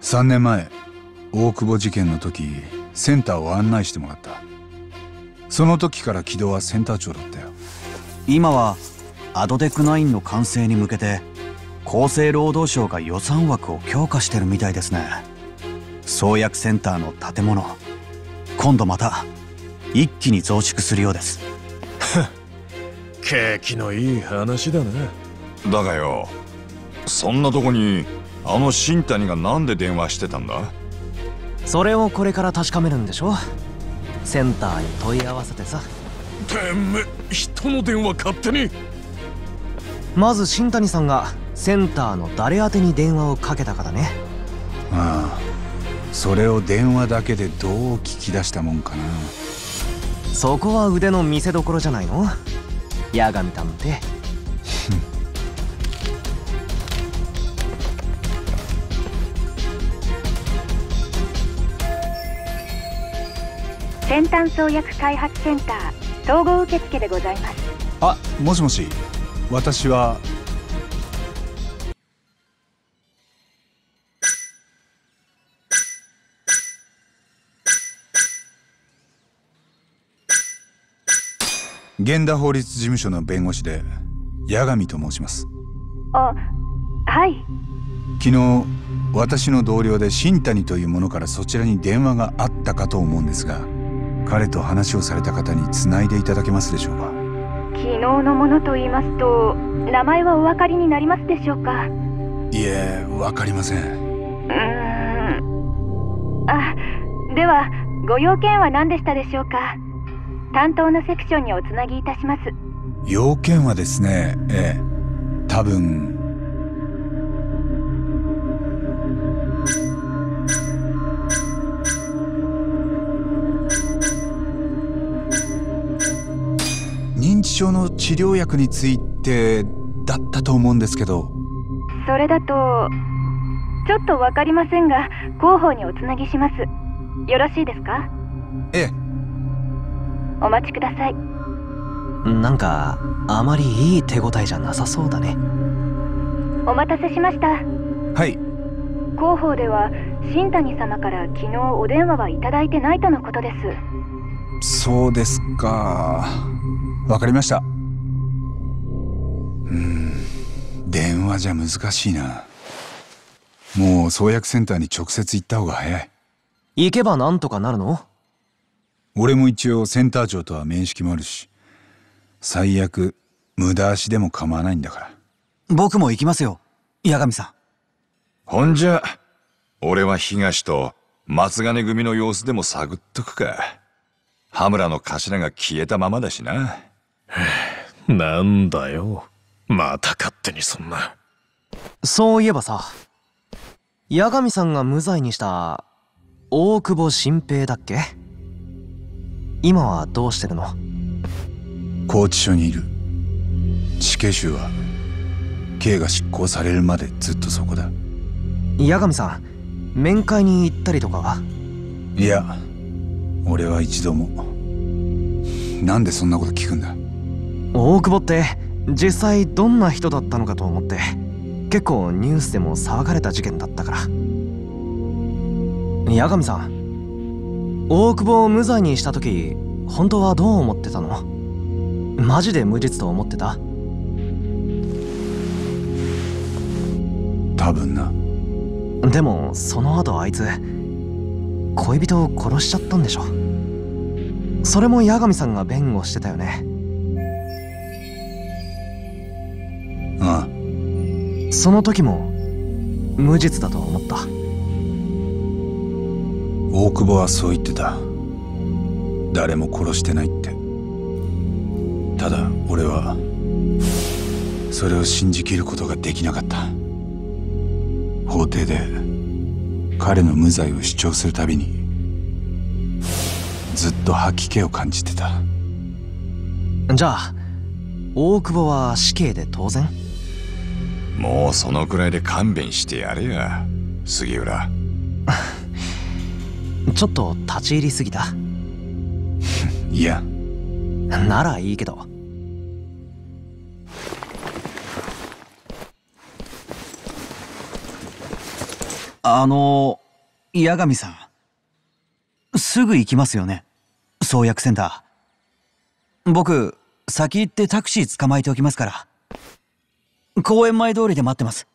3年前大久保事件の時センターを案内してもらった。その時から木戸はセンター長だったよ今はアドデック9の完成に向けて厚生労働省が予算枠を強化してるみたいですね。創薬センターの建物。今度また一気に増築するようです。景気のいい話だなだがよ。そんなとこにあの新谷がなんで電話してたんだ？それをこれから確かめるんでしょセンターに問い合わせてさ。てめえ人の電話勝手に。まず新谷さんがセンターの誰宛てに電話をかけたかだね。ああ。それを電話だけでどう聞き出したもんかな。そこは腕の見せ所じゃないの？八神探偵。先端創薬開発センター統合受付でございます。あもしもし。私は源田法律事務所の弁護士で八神と申します。あはい。昨日私の同僚で新谷という者からそちらに電話があったかと思うんですが彼と話をされた方につないでいただけますでしょうか？昨日のものと言いますと名前はお分かりになりますでしょうか？いえ分かりません。うーん。あではご用件は何でしたでしょうか？担当のセクションにおつなぎいたします。要件はですねええ多分。認知症の治療薬についてだったと思うんですけど。それだとちょっと分かりませんが広報におつなぎします。よろしいですか？ええお待ちください。なんかあまりいい手応えじゃなさそうだね。お待たせしました。はい。広報では新谷様から昨日お電話はいただいてないとのことです。そうですか。わかりました。うん電話じゃ難しいな。もう創薬センターに直接行った方が早い。行けばなんとかなるの？俺も一応センター長とは面識もあるし最悪無駄足でも構わないんだから。僕も行きますよ八神さん。ほんじゃ俺は東と松金組の様子でも探っとくか。羽村の頭が消えたままだしな。なんだよ。また勝手にそんな。そういえばさ八神さんが無罪にした大久保新平だっけ？今はどうしてるの？拘置所にいる。死刑囚は刑が執行されるまでずっとそこだ。八神さん面会に行ったりとか？はいや俺は一度も。なんでそんなこと聞くんだ？大久保って実際どんな人だったのかと思って結構ニュースでも騒がれた事件だったから。八神さん大久保を無罪にした時本当はどう思ってたの？マジで無実と思ってた？多分な。でもその後あいつ恋人を殺しちゃったんでしょ。それも八神さんが弁護してたよね。ああ。その時も無実だと思った大久保はそう言ってた。誰も殺してないって。ただ俺はそれを信じきることができなかった。法廷で彼の無罪を主張するたびにずっと吐き気を感じてた。じゃあ大久保は死刑で当然？もうそのくらいで勘弁してやれや杉浦 ちょっと立ち入りすぎた。いや。ならいいけど。あの八神さん。すぐ行きますよね。創薬センター。僕先行ってタクシー捕まえておきますから。公園前通りで待ってます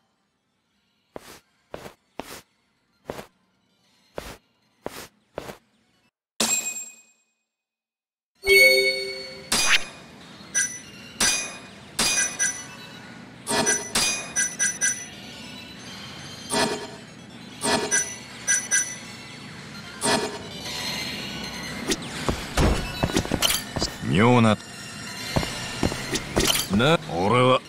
妙な。な。俺は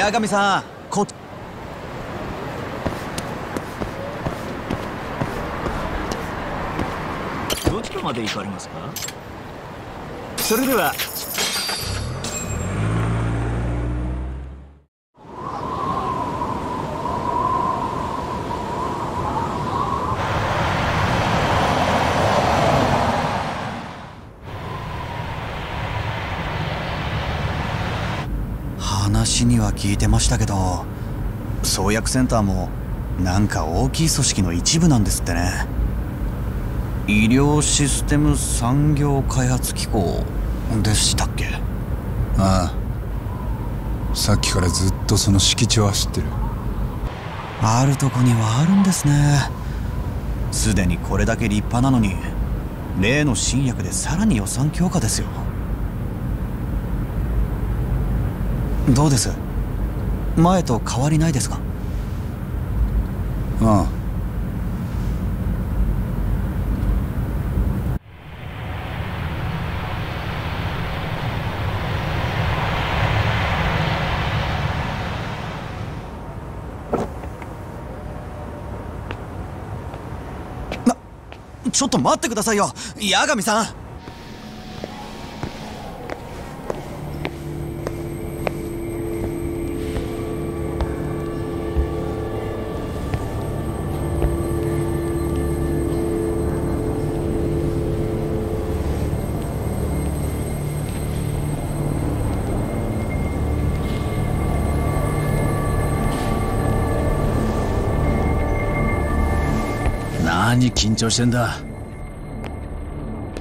八神さんこどちらまで行かれますか？それでは話には聞いてましたけど創薬センターもなんか大きい組織の一部なんですってね。医療システム産業開発機構でしたっけ？ああ。さっきからずっとその敷地を走ってる。あるとこにはあるんですね。すでにこれだけ立派なのに例の新薬でさらに予算強化ですよどうです？前と変わりないですか？ああ。ちょっと待ってくださいよ。八神さん緊張してんだ。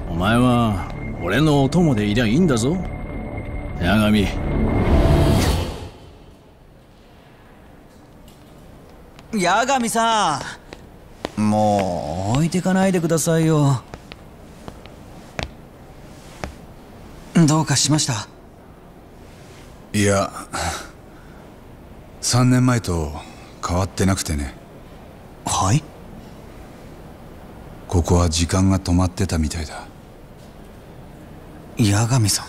お前は俺のお供でいりゃいいんだぞ。八神八神さんもう置いてかないでくださいよ。どうかしました？いや3年前と変わってなくてね。はい？ここは時間が止まってたみたいだ。八神さん。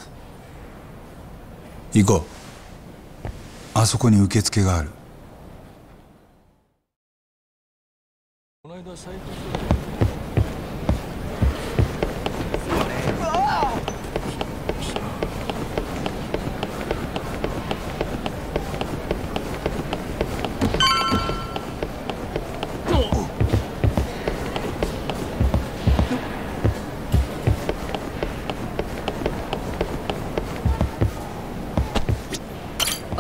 行こう。あそこに受付がある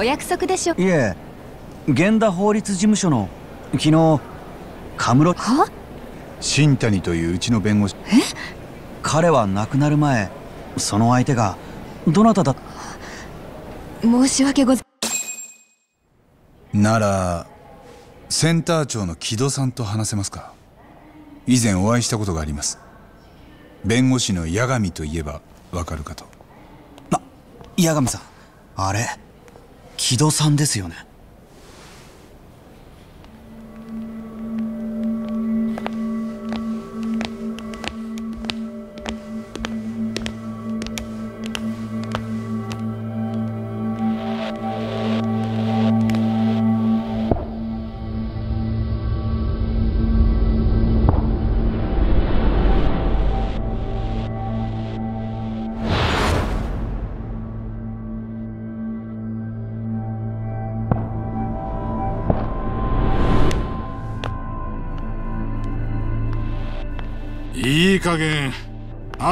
お約束でしょいえ源田法律事務所の昨日カムロは？新谷といううちの弁護士。彼は亡くなる前その相手がどなただ？申し訳ござならセンター長の木戸さんと話せますか？以前お会いしたことがあります。弁護士の八神といえばわかるかと。八神さんあれ？木戸さんですよね？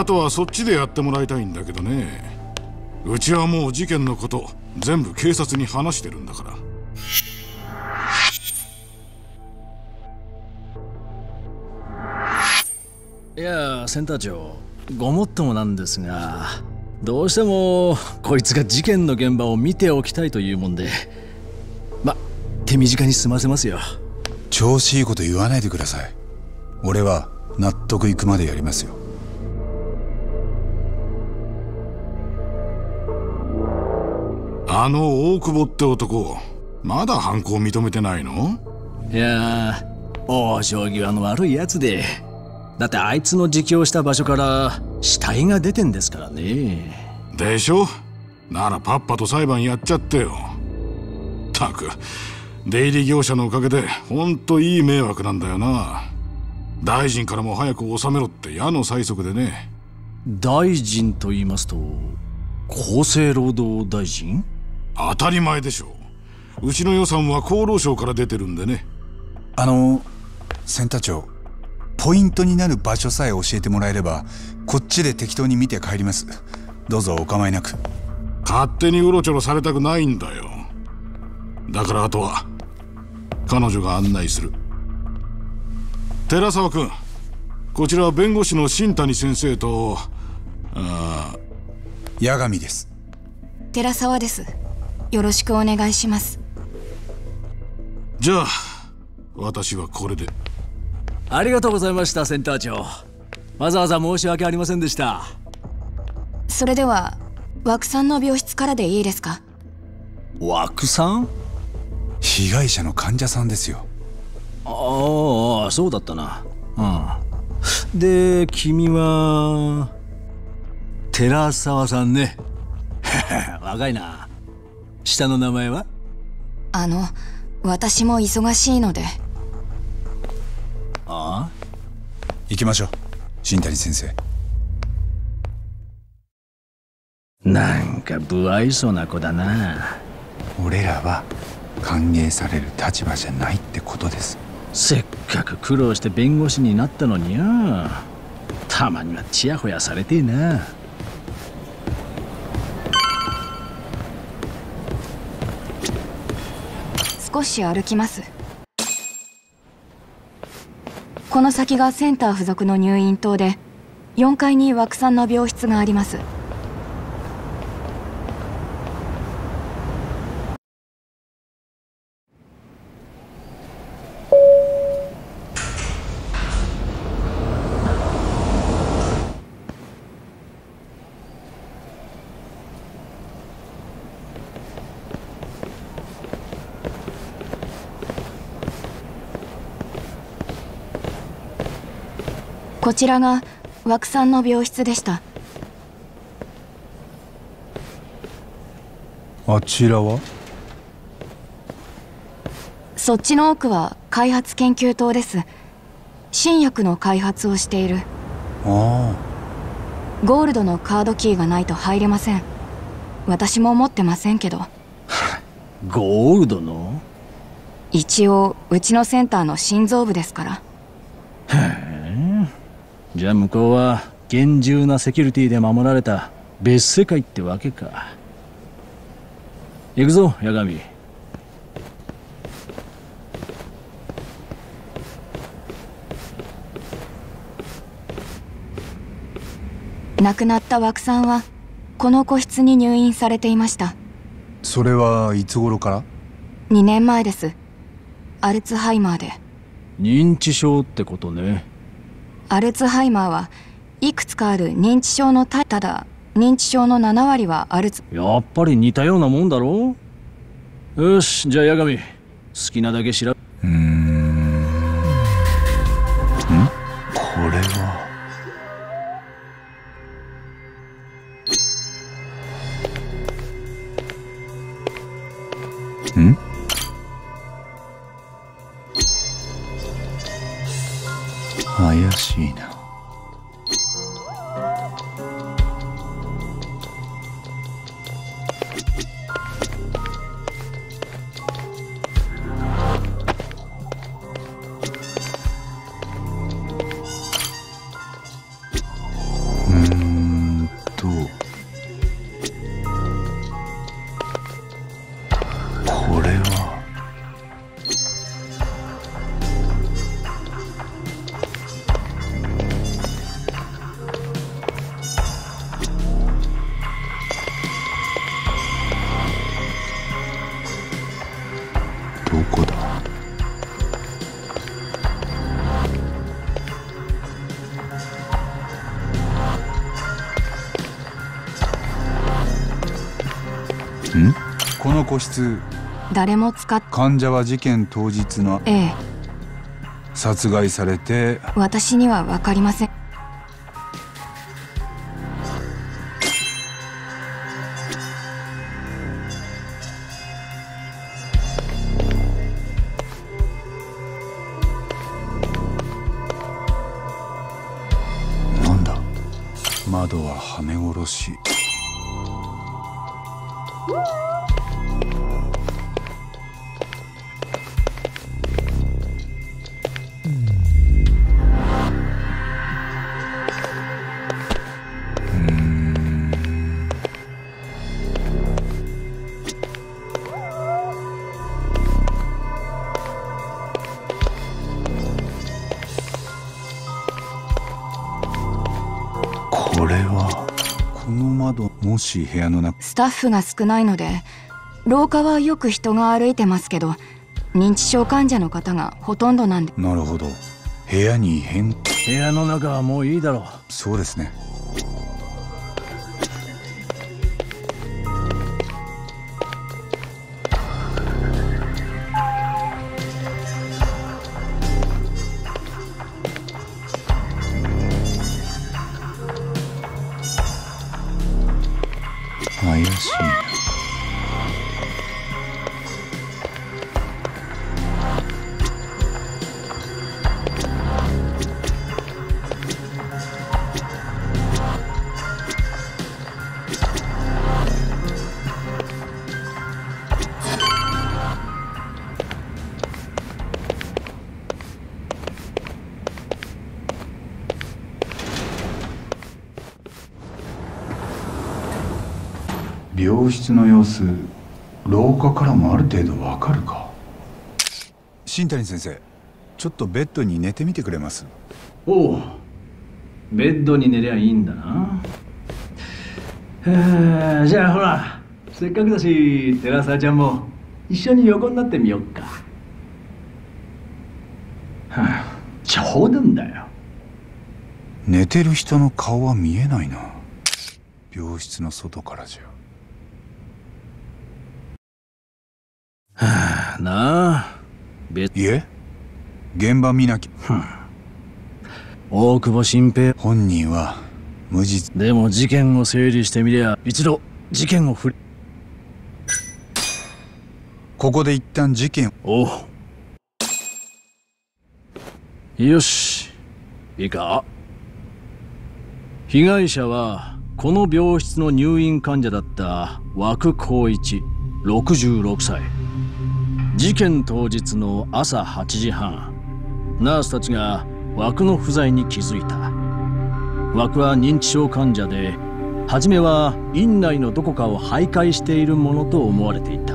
あとはそっちでやってもらいたいんだけどね。うちはもう事件のこと全部警察に話してるんだから。いやセンター長ごもっともなんですがどうしてもこいつが事件の現場を見ておきたいというもんでま手短に済ませますよ。調子いいこと言わないでください。俺は納得いくまでやりますよあの大久保って男まだ犯行認めてないの？いや往生際の悪いやつで。だってあいつの自供した場所から死体が出てんですからね。でしょ？ならパッパと裁判やっちゃってよ。ったく出入り業者のおかげでほんといい迷惑なんだよな。大臣からも早く収めろって矢の催促でね。大臣と言いますと厚生労働大臣？当たり前でしょう。うちの予算は厚労省から出てるんでね。あのセンター長ポイントになる場所さえ教えてもらえればこっちで適当に見て帰ります。どうぞお構いなく。勝手にうろちょろされたくないんだよ。だからあとは彼女が案内する。寺沢君こちらは弁護士の新谷先生とあ八神です。寺沢ですよろしくお願いします。じゃあ私はこれで。ありがとうございましたセンター長。わざわざ申し訳ありませんでした。それでは枠さんの病室からでいいですか？枠さん？被害者の患者さんですよ。ああそうだったな。うん。で君は寺沢さんね。若いな下の名前は？あの私も忙しいので。ああ？行きましょう新谷先生。なんか不愛想な子だな。俺らは歓迎される立場じゃないってことです。せっかく苦労して弁護士になったのによ。たまにはチヤホヤされてえな少し歩きます。この先がセンター付属の入院棟で4階に枠さんの病室があります。こちらが枠さんの病室でした。あちらは？そっちの奥は開発研究棟です。新薬の開発をしている。あ。ゴールドのカードキーがないと入れません。私も持ってませんけど。ゴールドの？一応うちのセンターの心臓部ですから じゃあ向こうは厳重なセキュリティで守られた別世界ってわけか。行くぞ八神。亡くなった枠さんはこの個室に入院されていました。それはいつ頃から？2年前です。アルツハイマーで。認知症ってことねアルツハイマーはいくつかある認知症のたただ認知症の7割はアルツ。やっぱり似たようなもんだろよしじゃあ八神。好きなだけ調べ。うん誰も使っ患者は事件当日のええ。殺害されて私には分かりませんだ？窓ははめ殺し。し部屋の中スタッフが少ないので廊下はよく人が歩いてますけど認知症患者の方がほとんどなんで。なるほど。部屋に異変。部屋の中はもういいだろう。そうですね程度わかるか。新谷先生ちょっとベッドに寝てみてくれます？おうベッドに寝りゃいいんだな。はあじゃあほらせっかくだし寺澤ちゃんも一緒に横になってみよっか。はあ冗談だよ。寝てる人の顔は見えないな。病室の外からじゃはあな。あ別。いえ。現場見なきゃ。大久保新平。本人は無実。でも事件を整理してみりゃ一度事件を振り。ここで一旦事件おう。よし。いいか。被害者はこの病室の入院患者だった枠光一。66歳事件当日の朝8時半ナースたちが枠の不在に気づいた。枠は認知症患者で初めは院内のどこかを徘徊しているものと思われていた。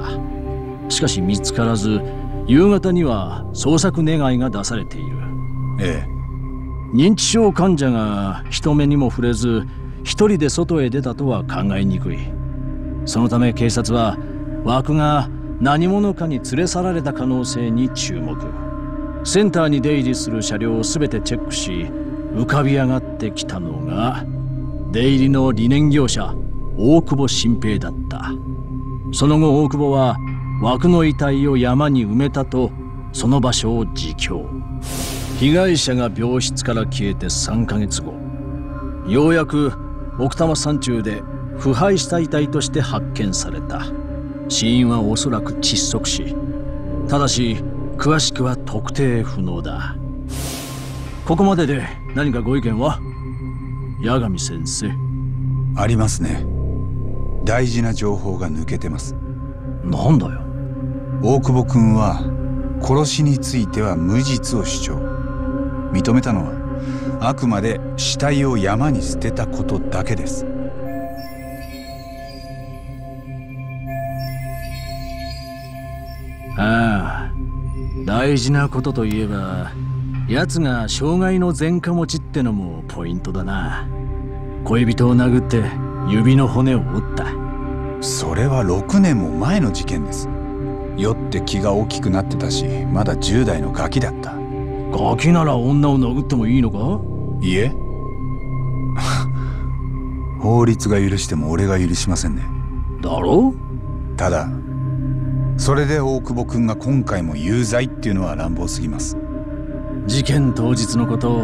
しかし見つからず夕方には捜索願いが出されている。ええ。認知症患者が人目にも触れず一人で外へ出たとは考えにくい。そのため警察は枠が何者かに連れ去られた可能性に注目。センターに出入りする車両を全てチェックし浮かび上がってきたのが出入りの理念業者大久保新平だった。その後大久保は枠の遺体を山に埋めたとその場所を自供。被害者が病室から消えて3ヶ月後。ようやく奥多摩山中で腐敗した遺体として発見された。死因はおそらく窒息死。ただし詳しくは特定不能だ。ここまでで何かご意見は？八神先生。ありますね。大事な情報が抜けてます。なんだよ。大久保君は殺しについては無実を主張。認めたのはあくまで死体を山に捨てたことだけです大事なことといえば奴が障害の前科持ちってのもポイントだな。恋人を殴って指の骨を折った。それは6年も前の事件です。酔って気が大きくなってたしまだ10代のガキだった。ガキなら女を殴ってもいいのか？いえ。法律が許しても俺が許しませんね。だろ？ただそれで大久保君が今回も有罪っていうのは乱暴すぎます。事件当日のことを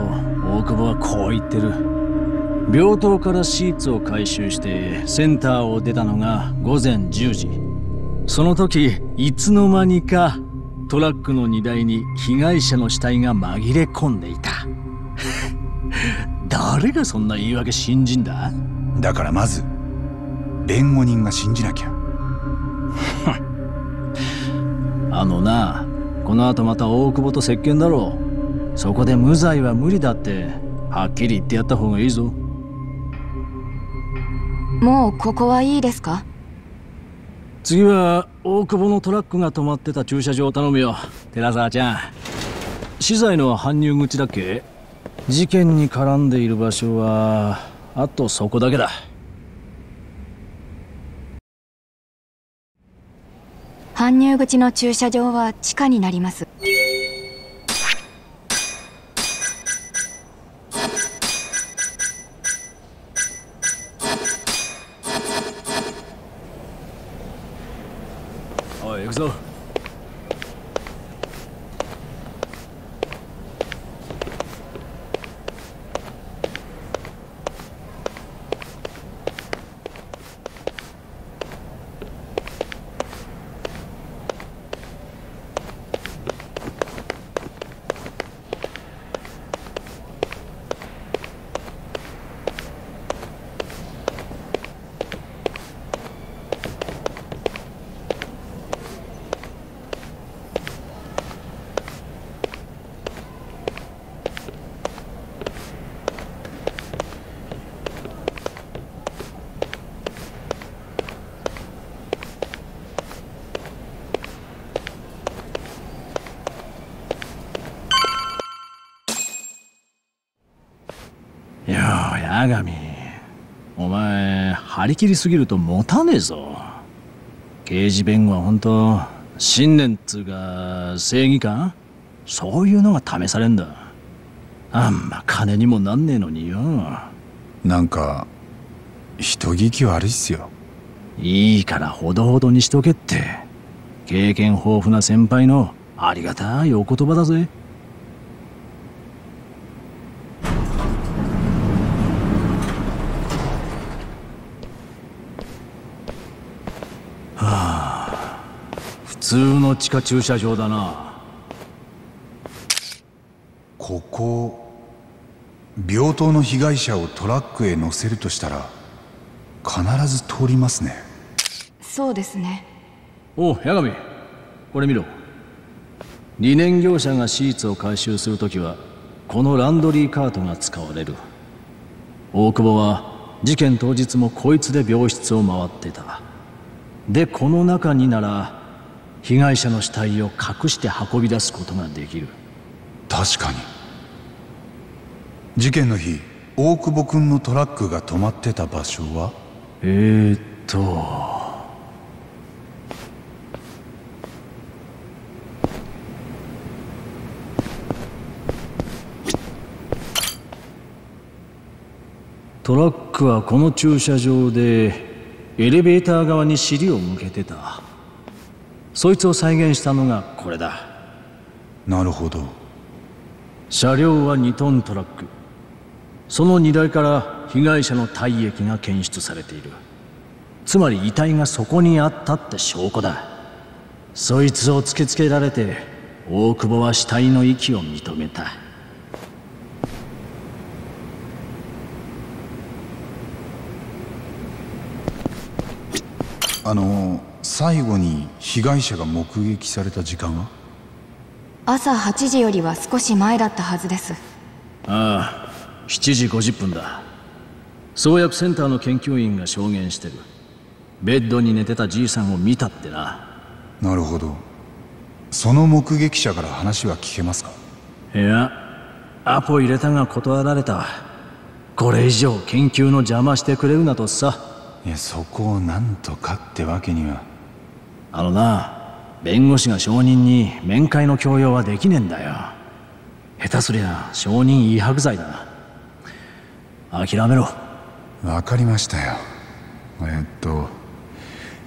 大久保はこう言ってる。病棟からシーツを回収してセンターを出たのが午前10時。その時いつの間にかトラックの荷台に被害者の死体が紛れ込んでいた。ど誰がそんな言い訳信じんだ？だからまず弁護人が信じなきゃ あのなこの後また大久保と接見だろう。そこで無罪は無理だってはっきり言ってやった方がいいぞ。もうここはいいですか？次は大久保のトラックが止まってた駐車場を頼むよ。寺澤ちゃん。資材の搬入口だっけ？事件に絡んでいる場所はあとそこだけだ搬入口の駐車場は地下になります。おい行くぞよう八神お前張り切りすぎると持たねえぞ。刑事弁護は本当信念っつうか正義感？そういうのが試されんだ。あんま金にもなんねえのによ。なんか人聞き悪いっすよ。いいからほどほどにしとけって。経験豊富な先輩のありがたいお言葉だぜはあ普通の地下駐車場だな。ここ病棟の被害者をトラックへ乗せるとしたら必ず通りますね。そうですね。おう八神。これ見ろ。理念業者がシーツを回収するときはこのランドリーカートが使われる。大久保は事件当日もこいつで病室を回ってた。でこの中になら被害者の死体を隠して運び出すことができる。確かに。事件の日大久保君のトラックが止まってた場所は？えー、っと。トラックはこの駐車場でエレベーター側に尻を向けてたそいつを再現したのがこれだ。なるほど。車両は2トントラック。その荷台から被害者の体液が検出されている。つまり遺体がそこにあったって証拠だ。そいつを突きつけられて大久保は死体の息を認めた。あの最後に被害者が目撃された時間は？朝8時よりは少し前だったはずです。ああ7時50分だ。創薬センターの研究員が証言してる。ベッドに寝てたじいさんを見たってな。なるほど。その目撃者から話は聞けますか？いやアポ入れたが断られた。これ以上研究の邪魔してくれるなとさ。いやそこをなんとかってわけにはあのな弁護士が証人に面会の強要はできねえんだよ。下手すりゃ証人違白罪だ諦めろ。わかりましたよ。えっと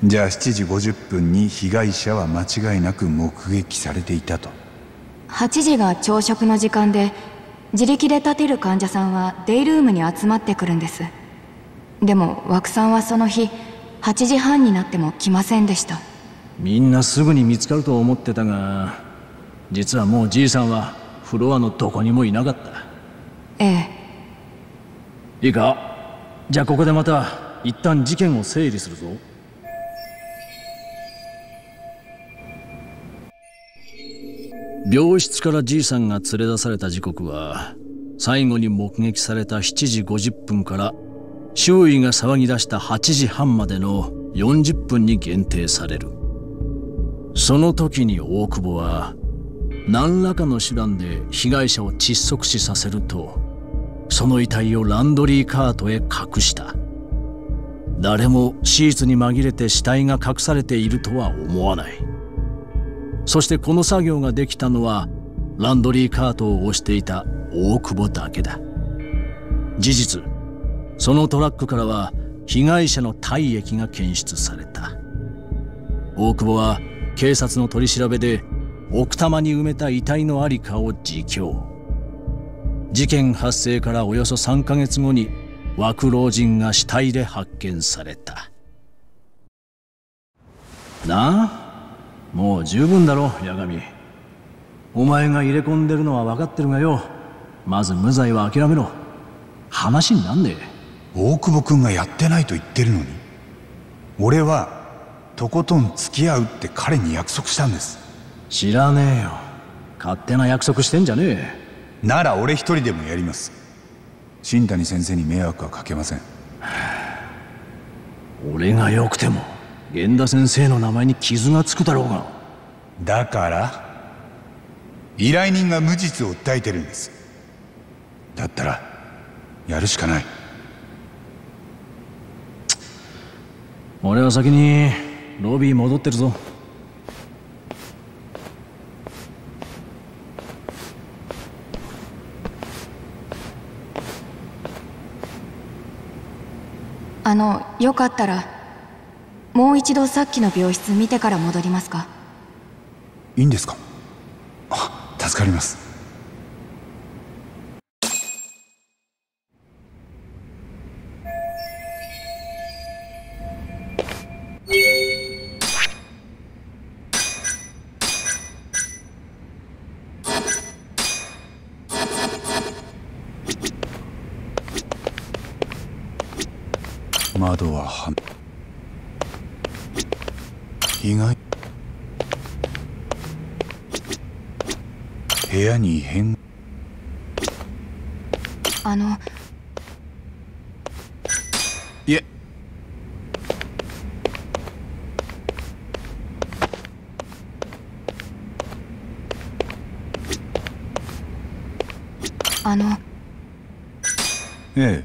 じゃあ7時50分に被害者は間違いなく目撃されていたと。8時が朝食の時間で自力で立てる患者さんはデイルームに集まってくるんです。でも枠さんはその日8時半になっても来ませんでしたみんなすぐに見つかると思ってたが実はもうじいさんはフロアのどこにもいなかった。ええ。いいか？じゃあここでまた一旦事件を整理するぞ。病室からじいさんが連れ出された時刻は最後に目撃された7時50分から周囲が騒ぎ出した8時半までの40分に限定されるその時に大久保は何らかの手段で被害者を窒息死させるとその遺体をランドリーカートへ隠した。誰もシーツに紛れて死体が隠されているとは思わない。そしてこの作業ができたのはランドリーカートを押していた大久保だけだ。事実そのトラックからは被害者の体液が検出された。大久保は警察の取り調べで奥多摩に埋めた遺体のありかを自供。事件発生からおよそ3ヶ月後に枠老人が死体で発見された。なあもう十分だろ八神。お前が入れ込んでるのは分かってるがよ。まず無罪は諦めろ。話になんねえ。大久保君がやってないと言ってるのに。俺はとことん付き合うって彼に約束したんです。知らねえよ。勝手な約束してんじゃねえ。なら俺一人でもやります。新谷先生に迷惑はかけません。俺がよくても源田先生の名前に傷がつくだろうが。だから依頼人が無実を訴えてるんです。だったらやるしかない。俺は先にロビー戻ってるぞ。あのよかったらもう一度さっきの病室見てから戻りますか？いいんですか？あ助かりますに異変。あの。いえ。あの。ええ。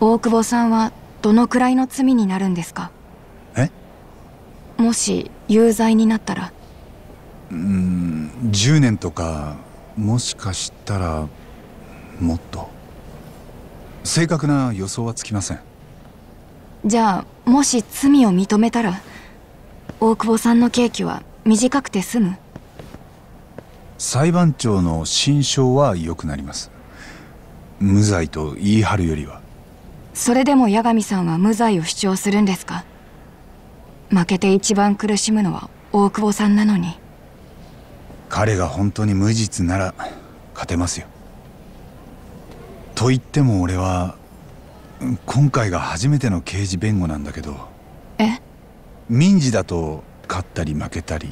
大久保さんはどのくらいの罪になるんですか？えもし有罪になったら？うん10年とかもしかしたらもっと。正確な予想はつきません。じゃあもし罪を認めたら大久保さんの刑期は短くて済む？裁判長の心証は良くなります。無罪と言い張るよりは。それでも八神さんは無罪を主張するんですか？負けて一番苦しむのは大久保さんなのに。彼が本当に無実なら勝てますよ。と言っても俺は今回が初めての刑事弁護なんだけどえ？民事だと勝ったり負けたり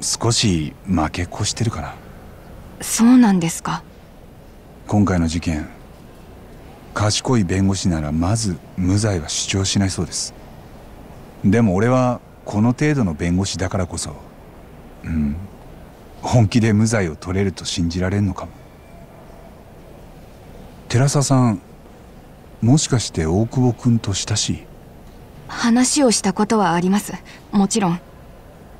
少し負け越してるかなそうなんですか。今回の事件賢い弁護士ならまず無罪は主張しないそうですでも俺はこの程度の弁護士だからこそうん本気で無罪を取れると信じられるのかも。寺澤さんもしかして大久保君と親しい？話をしたことはあります。もちろん。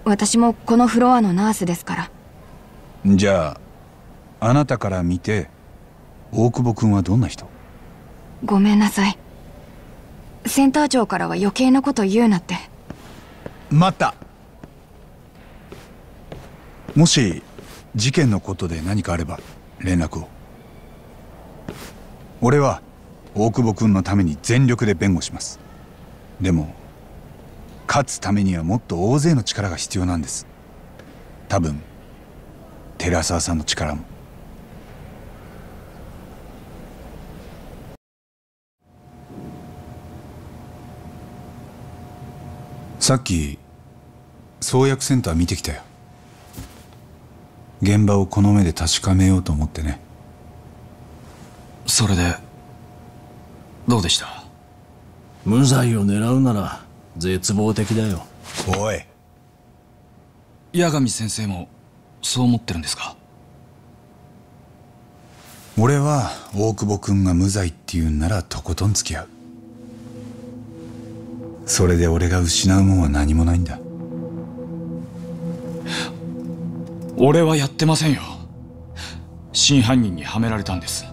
私もこのフロアのナースですから。じゃああなたから見て大久保君はどんな人？ごめんなさいセンター長からは余計なこと言うなって。待った。もし事件のことで何かあれば連絡を。俺は大久保君のために全力で弁護します。でも勝つためにはもっと大勢の力が必要なんです。多分寺澤さんの力も。さっき創薬センター見てきたよ。現場をこの目で確かめようと思ってね。それでどうでした？無罪を狙うなら絶望的だよ。おい。八神先生もそう思ってるんですか？俺は大久保君が無罪って言うんならとことん付き合うそれで俺が失うもんは何もないんだ。俺はやってませんよ。真犯人にはめられたんです。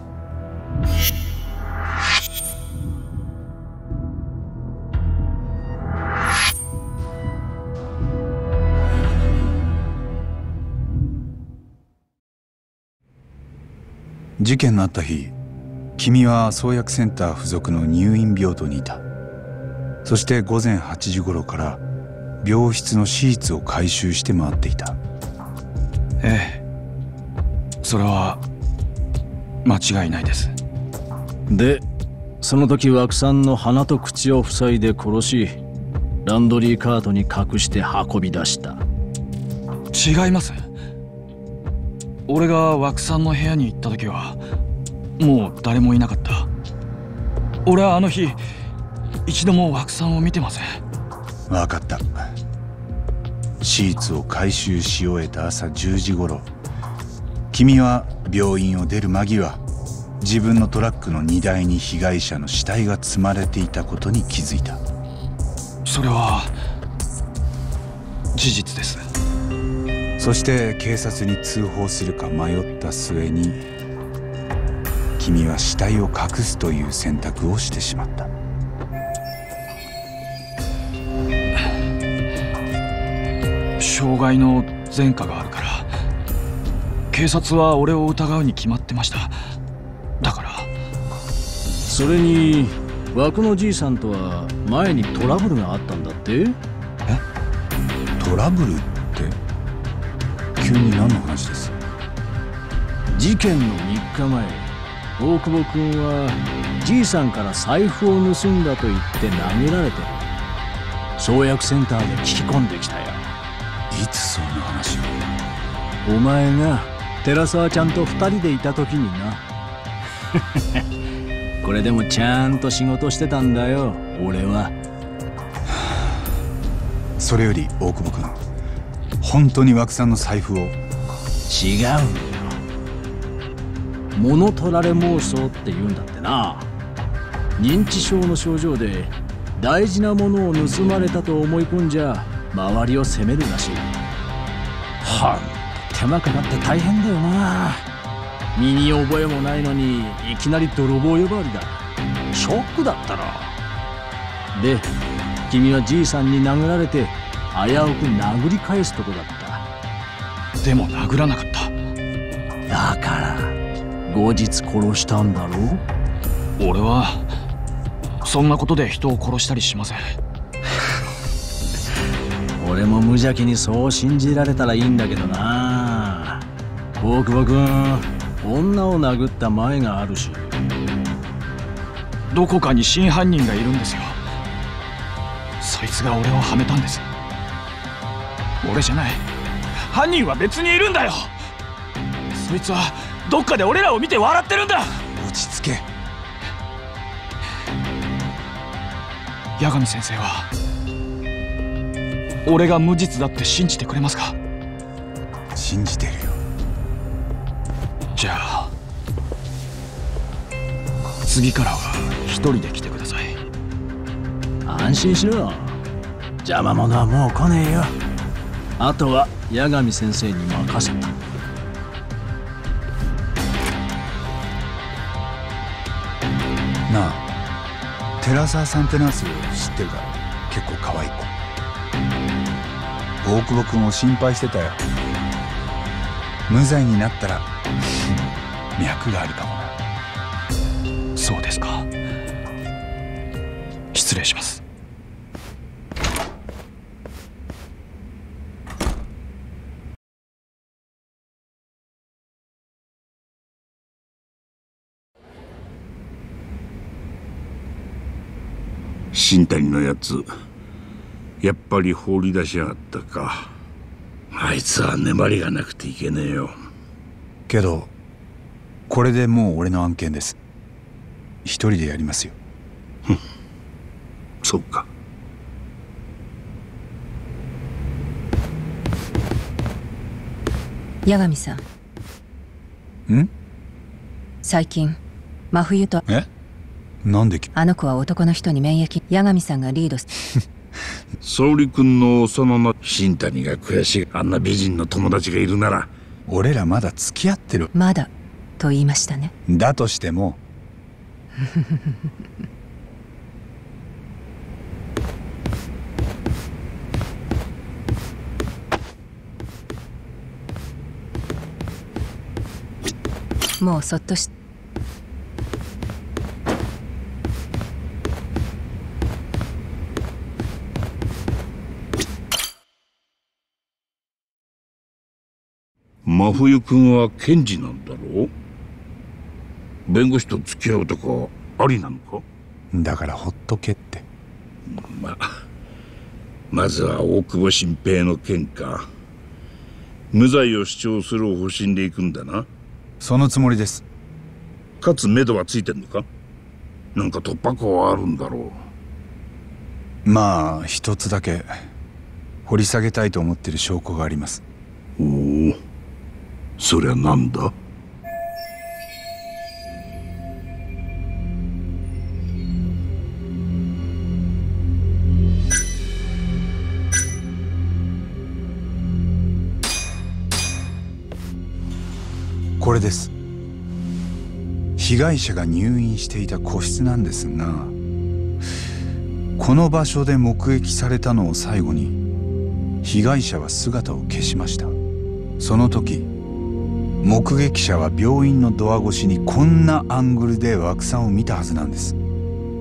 事件のあった日君は創薬センター附属の入院病棟にいたそして午前8時頃から病室のシーツを回収して回っていた。ええ。それは間違いないです。でその時枠さんの鼻と口を塞いで殺しランドリーカートに隠して運び出した。違います。俺が枠さんの部屋に行った時はもう誰もいなかった。俺はあの日一度も枠さんを見てません。分かった。シーツを回収し終えた朝10時頃君は病院を出る間際自分のトラックの荷台に被害者の死体が積まれていたことに気づいた。それは事実です。そして警察に通報するか迷った末に君は死体を隠すという選択をしてしまった傷害の前科があるから警察は俺を疑うに決まってました。だから。それに枠のじいさんとは前にトラブルがあったんだって？え？トラブルって？急に何の話です？事件の3日前大久保君はじいさんから財布を盗んだと言って殴られて創薬センターで聞き込んできたよいつそんな話を。お前が寺澤ちゃんと2人でいた時にな。これでもちゃんと仕事してたんだよ。俺は。それより大久保君本当に枠さんの財布を。違うんだよ。物取られ妄想って言うんだってな。認知症の症状で大事なものを盗まれたと思い込んじゃ周りを責めるらし。いほん。と手間かかって大変だよな。身に覚えもないのにいきなり泥棒呼ばわりだ。ショックだったろで君はじいさんに殴られて危うく殴り返すとこだった。でも殴らなかった。だから後日殺したんだろ俺はそんなことで人を殺したりしません俺も無邪気にそう信じられたらいいんだけどな。大久保君女を殴った前があるし。どこかに真犯人がいるんですよ。そいつが俺をはめたんです。俺じゃない。犯人は別にいるんだよ。そいつはどっかで俺らを見て笑ってるんだ。落ち着け。八神先生は俺が無実だって信じてくれますか？信じてるよ。じゃあ次からは一人で来てください。安心しろ。邪魔者はもう来ねえよ。あとは八神先生に任せたなあ寺澤さんってナース知ってるか？結構可愛い子大久保君を心配してたよ。無罪になったら脈があるかもな。そうですか。失礼します。新谷のやつ。やっぱり放り出しやがったか。あいつは粘りがなくていけねえよ。けどこれでもう俺の案件です。一人でやりますよ。そっか。八神さん。ん？最近真冬とえ？なんであの子は男の人に免疫。八神さんがリード 沙織君の幼な新谷が悔しい。あんな美人の友達がいるなら俺らまだ付き合ってる。まだと言いましたね。だとしても。もうそっとし真冬君は検事なんだろう？弁護士と付き合うとかありなのか？だからほっとけって。まあまずは大久保新平の件か。無罪を主張する方針で行くんだな。そのつもりです。かつ目処はついてんのか？なんか突破口はあるんだろう。まあ一つだけ掘り下げたいと思ってる証拠があります。おおそりゃなんだ？これです。被害者が入院していた個室なんですがこの場所で目撃されたのを最後に被害者は姿を消しました。その時目撃者は病院のドア越しにこんなアングルで枠さんを見たはずなんです。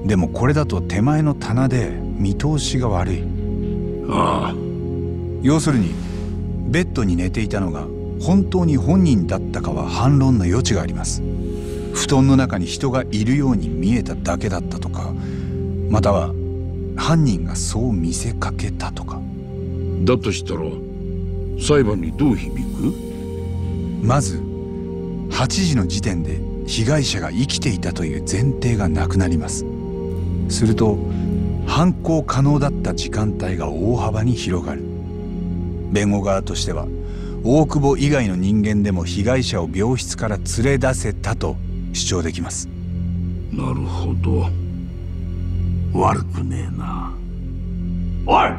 でもこれだと手前の棚で見通しが悪い。ああ。要するにベッドに寝ていたのが本当に本人だったかは反論の余地があります。布団の中に人がいるように見えただけだったとかまたは犯人がそう見せかけたとか。だとしたら裁判にどう響く？まず8時の時点で被害者が生きていたという前提がなくなります。すると犯行可能だった時間帯が大幅に広がる。弁護側としては大久保以外の人間でも被害者を病室から連れ出せたと主張できます。なるほど。悪くねえな。おい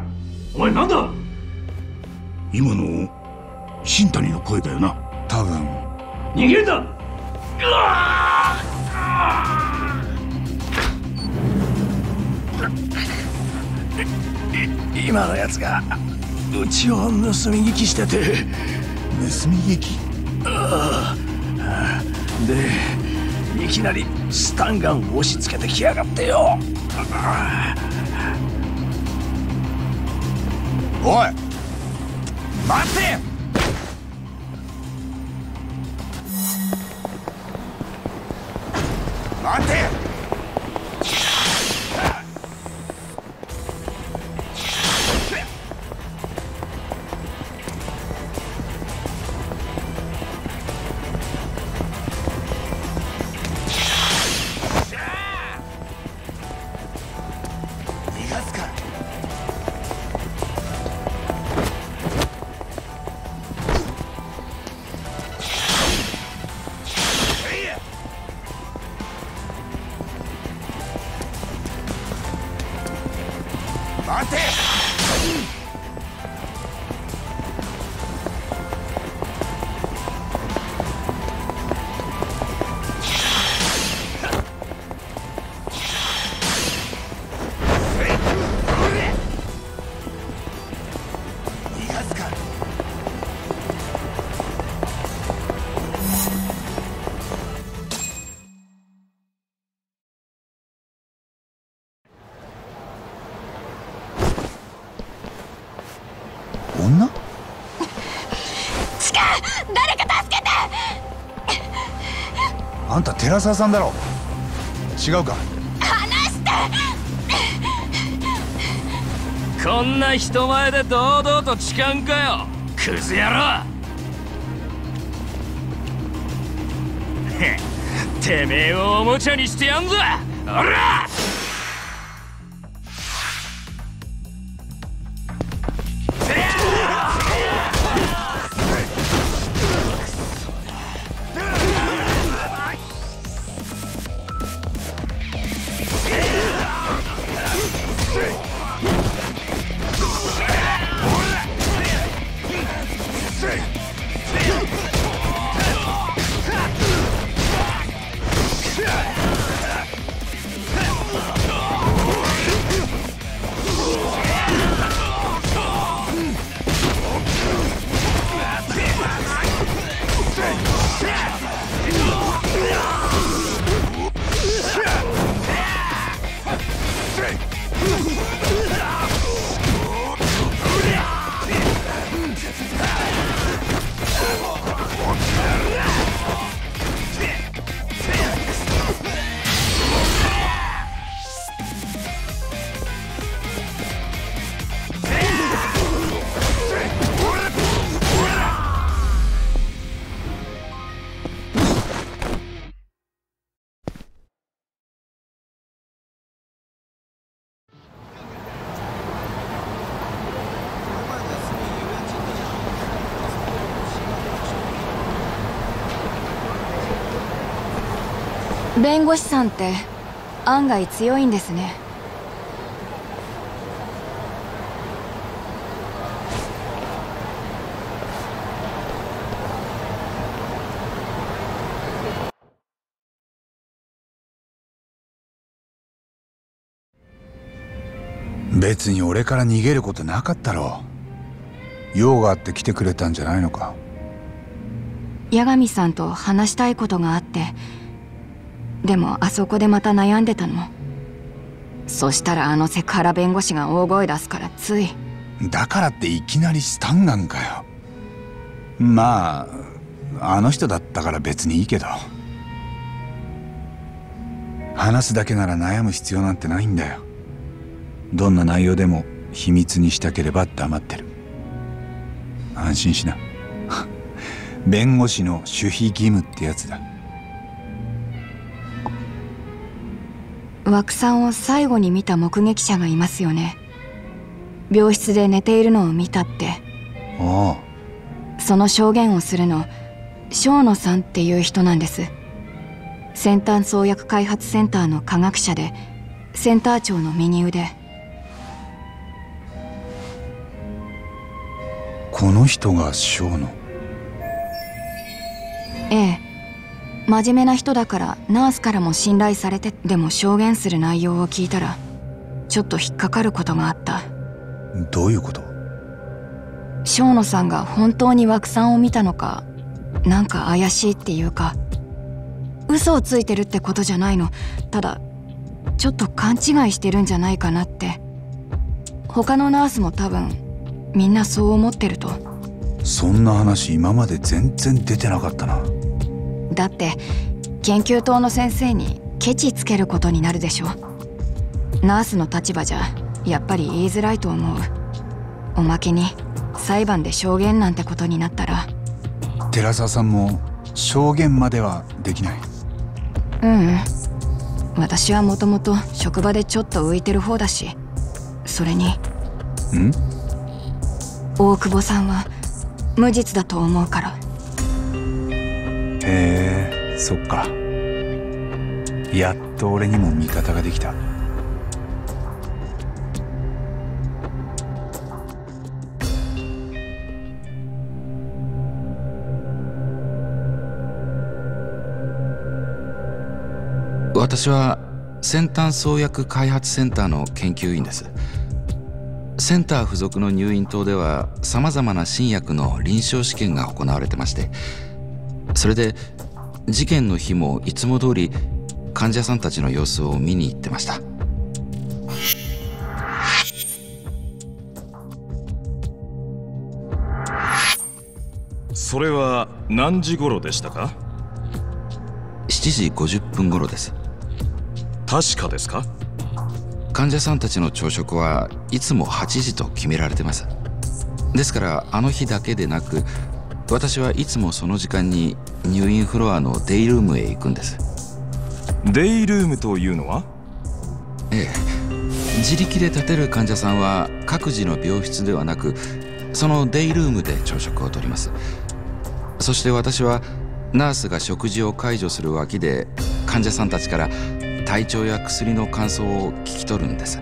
お前なんだ？今の新谷の声だよな。多分。逃げるんだ今のやつがうちを盗み聞きしてて。盗み聞き？ああ。でいきなりスタンガンを押し付けてきやがってよ。おい！待て待て寺澤さんだろ。違うか。話して。こんな人前で堂々と痴漢かよ。クズ野郎。てめえをおもちゃにしてやんぞ。おら。弁護士さんって案外強いんですね。別に俺から逃げることなかったろ。用があって来てくれたんじゃないのか。八神さんと話したいことがあってでもあそこでまた悩んでたの。そしたらあのセクハラ弁護士が大声出すからつい。だからっていきなりスタンガンかよ。まああの人だったから別にいいけど。話すだけなら悩む必要なんてないんだよ。どんな内容でも秘密にしたければ黙ってる。安心しな。弁護士の守秘義務ってやつだ。枠さんを最後に見た目撃者がいますよね。病室で寝ているのを見たって。あその証言をするの生野さんっていう人なんです。先端創薬開発センターの科学者でセンター長の右腕この人が生野ええ真面目な人だからナースからも信頼されてでも証言する内容を聞いたらちょっと引っかかることがあった。どういうこと？生野さんが本当に枠さんを見たのかなんか怪しいっていうか嘘をついてるってことじゃないの。ただちょっと勘違いしてるんじゃないかなって。他のナースも多分みんなそう思ってると。そんな話今まで全然出てなかったなだって研究棟の先生にケチつけることになるでしょ。ナースの立場じゃやっぱり言いづらいと思う。おまけに裁判で証言なんてことになったら。寺澤さんも証言まではできない。ううん。私はもともと職場でちょっと浮いてる方だし。それに。ん？大久保さんは無実だと思うからへえそっか。やっと俺にも味方ができた。私は先端創薬開発センターの研究員です。センター付属の入院棟ではさまざまな新薬の臨床試験が行われてましてそれで事件の日もいつも通り患者さんたちの様子を見に行ってました。それは何時頃でしたか？7時50分頃です。確かですか？患者さんたちの朝食はいつも8時と決められてます。ですからあの日だけでなく私はいつもその時間に入院フロアのデイルームへ行くんです。デイルームというのは？ええ。自力で立てる患者さんは各自の病室ではなくそのデイルームで朝食をとります。そして私はナースが食事を介助する脇で患者さんたちから体調や薬の感想を聞き取るんです。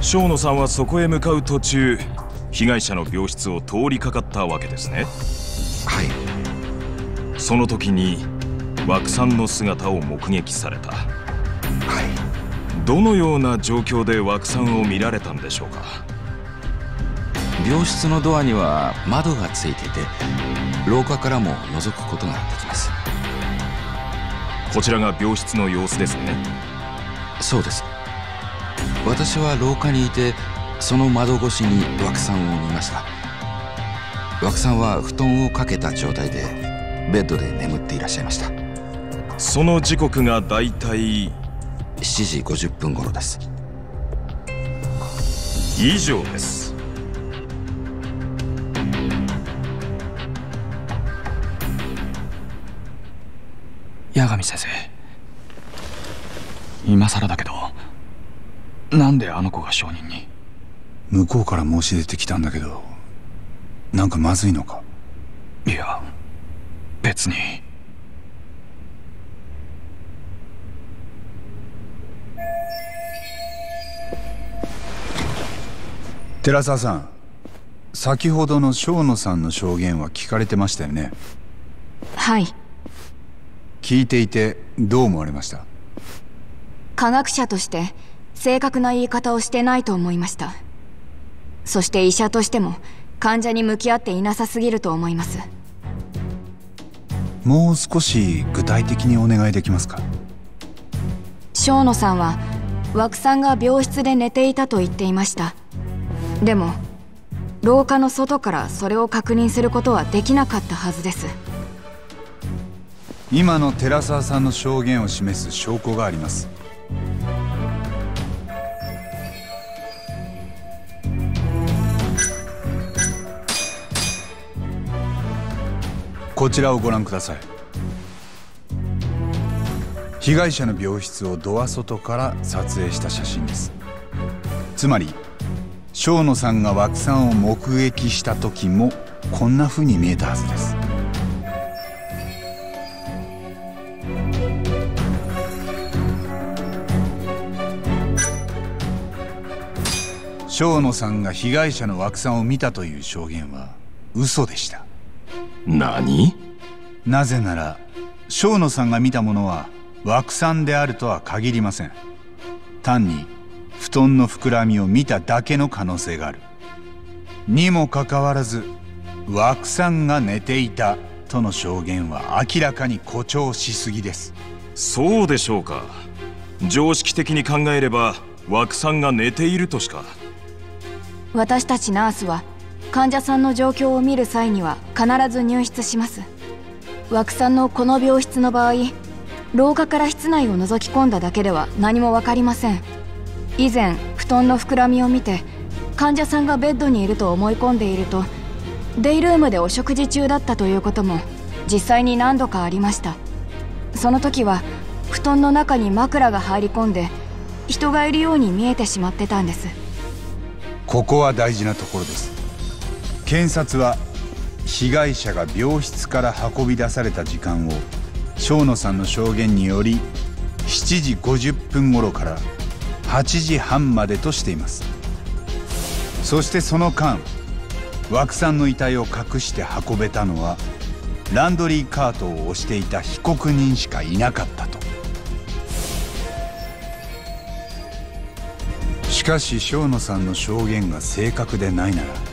生野さんはそこへ向かう途中被害者の病室を通りかかったわけですね。はい。その時に枠さんの姿を目撃された。はい。どのような状況で枠さんを見られたんでしょうか？病室のドアには窓がついていて廊下からも覗くことができます。こちらが病室の様子ですね。そうです。私は廊下にいてその窓越しに枠さんを見ました。枠さんは布団をかけた状態でベッドで眠っていらっしゃいました。その時刻がだいたい7時50分頃です。以上です。八神先生。今更だけどなんであの子が証人に？向こうから申し出てきたんだけどなんかまずいのか？いや別に。寺澤さん先ほどの生野さんの証言は聞かれてましたよね？はい。聞いていてどう思われました？科学者として正確な言い方をしてないと思いましたそして医者としても患者に向き合っていなさすぎると思います。もう少し具体的にお願いできますか？生野さんは枠さんが病室で寝ていたと言っていました。でも廊下の外からそれを確認することはできなかったはずです。今の寺澤さんの証言を示す証拠がありますこちらをご覧ください。被害者の病室をドア外から撮影した写真です。つまり生野さんが枠さんを目撃した時もこんな風に見えたはずです。生野さんが被害者の枠さんを見たという証言は嘘でした。何？なぜなら生野さんが見たものは枠さんであるとは限りません。単に布団の膨らみを見ただけの可能性がある。にもかかわらず枠さんが寝ていたとの証言は明らかに誇張しすぎです。そうでしょうか。常識的に考えれば枠さんが寝ているとしか。私たちナースは患者さんの状況を見る際には必ず入室します。枠さんのこの病室の場合廊下から室内を覗き込んだだけでは何も分かりません。以前布団の膨らみを見て患者さんがベッドにいると思い込んでいるとデイルームでお食事中だったということも実際に何度かありました。その時は布団の中に枕が入り込んで人がいるように見えてしまってたんです。ここは大事なところです。検察は被害者が病室から運び出された時間を生野さんの証言により7時50分頃から8時半までとしています。そしてその間枠さんの遺体を隠して運べたのはランドリーカートを押していた被告人しかいなかったと。しかし生野さんの証言が正確でないなら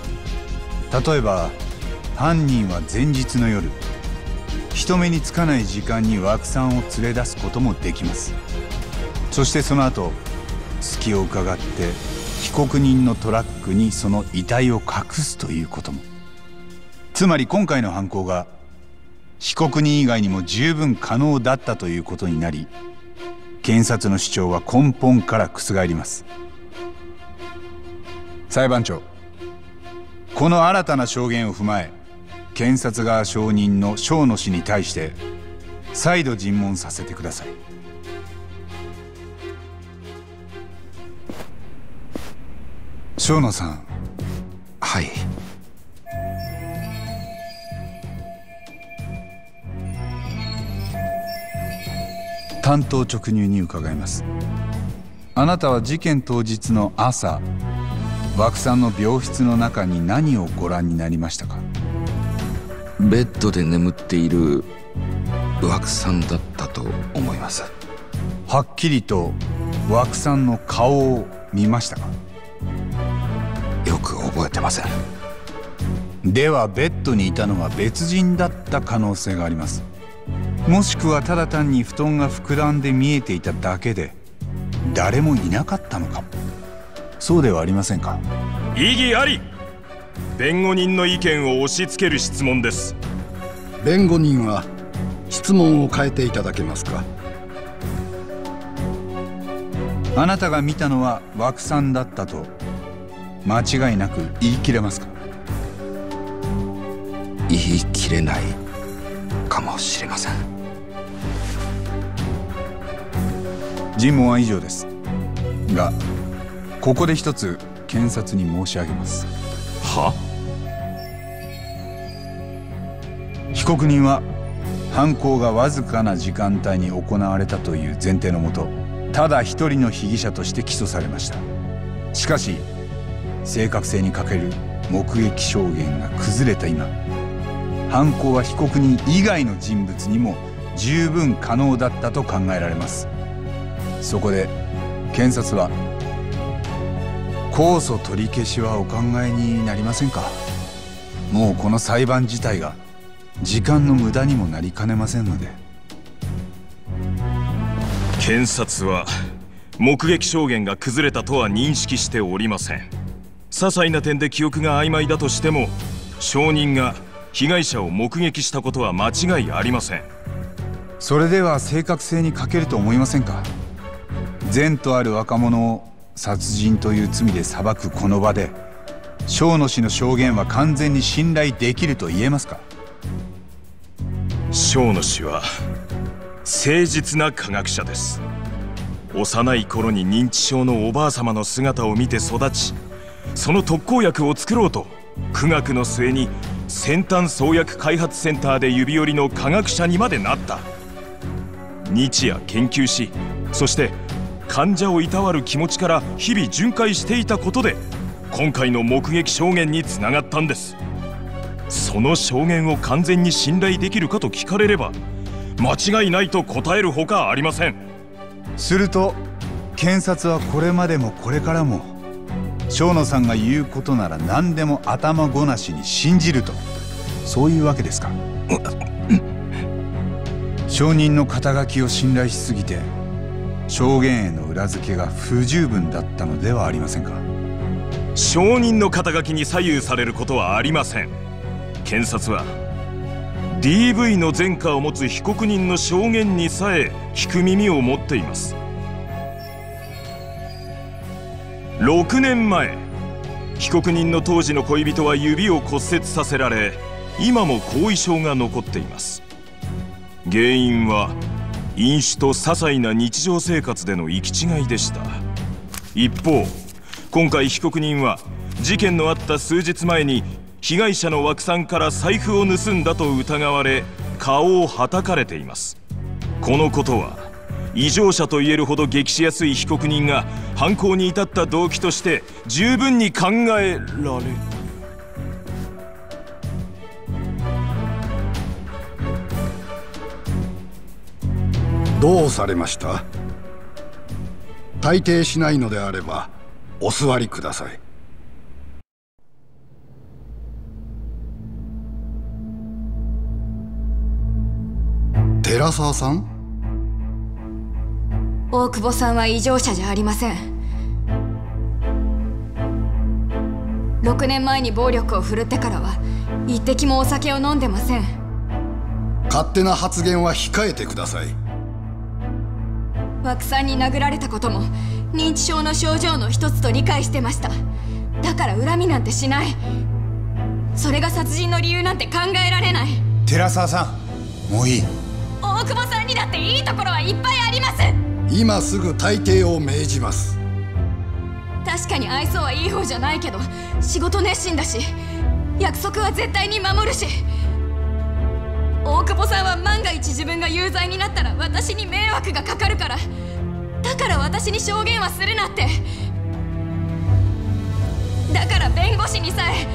例えば犯人は前日の夜人目につかない時間に枠さんを連れ出すこともできます。そしてその後隙を伺って被告人のトラックにその遺体を隠すということも。つまり今回の犯行が被告人以外にも十分可能だったということになり検察の主張は根本から覆ります。裁判長この新たな証言を踏まえ検察側証人の正野氏に対して再度尋問させてください。正野さん。はい。担当直入に伺います。あなたは事件当日の朝枠さんの病室の中に何をご覧になりましたか？ベッドで眠っている枠さんだったと思います。はっきりと枠さんの顔を見ましたか？よく覚えてません。ではベッドにいたのは別人だった可能性があります。もしくはただ単に布団が膨らんで見えていただけで誰もいなかったのかもそうではありませんか？異議あり。弁護人の意見を押し付ける質問です。弁護人は質問を変えていただけますか？あなたが見たのは枠さんだったと間違いなく言い切れますか？言い切れないかもしれません。尋問は以上です。がここで一つ検察に申し上げます。は？被告人は犯行がわずかな時間帯に行われたという前提のもとただ一人の被疑者として起訴されました。しかし正確性に欠ける目撃証言が崩れた今犯行は被告人以外の人物にも十分可能だったと考えられます。そこで検察は控訴取り消しはお考えになりませんか？もうこの裁判自体が時間の無駄にもなりかねませんので。検察は目撃証言が崩れたとは認識しておりません。些細な点で記憶が曖昧だとしても証人が被害者を目撃したことは間違いありません。それでは正確性に欠けると思いませんか？善とある若者を殺人という罪で裁くこの場で正野氏の証言は完全に信頼できると言えますか？正野氏は誠実な科学者です。幼い頃に認知症のおばあ様の姿を見て育ちその特効薬を作ろうと苦学の末に先端創薬開発センターで指折りの科学者にまでなった。日夜研究しそして患者をいたわる気持ちから日々巡回していたことで今回の目撃証言につながったんです。その証言を完全に信頼できるかと聞かれれば間違いないと答えるほかありません。すると検察はこれまでもこれからも正野さんが言うことなら何でも頭ごなしに信じるとそういうわけですか？証人の肩書きを信頼しすぎて証言への裏付けが不十分だったのではありませんか？証人の肩書きに左右されることはありません。検察は DV の前科を持つ被告人の証言にさえ聞く耳を持っています。6年前被告人の当時の恋人は指を骨折させられ今も後遺症が残っています。原因は飲酒と些細な日常生活での行き違いでした。一方今回被告人は事件のあった数日前に被害者の枠さんから財布を盗んだと疑われ顔をはたかれています。このことは異常者と言えるほど激しやすい被告人が犯行に至った動機として十分に考えられる。どうされました？退廷しないのであればお座りください。寺澤さん？大久保さんは異常者じゃありません。6年前に暴力を振るってからは一滴もお酒を飲んでません。勝手な発言は控えてください枠さんに殴られたことも認知症の症状の一つと理解してました。だから恨みなんてしない。それが殺人の理由なんて考えられない。寺澤さんもういい。大久保さんにだっていいところはいっぱいあります。今すぐ退廷を命じます。確かに愛想はいい方じゃないけど仕事熱心だし約束は絶対に守るし大久保さんは万が一自分が有罪になったら私に迷惑がかかるから。だから私に証言はするなって。だから弁護士にさえ。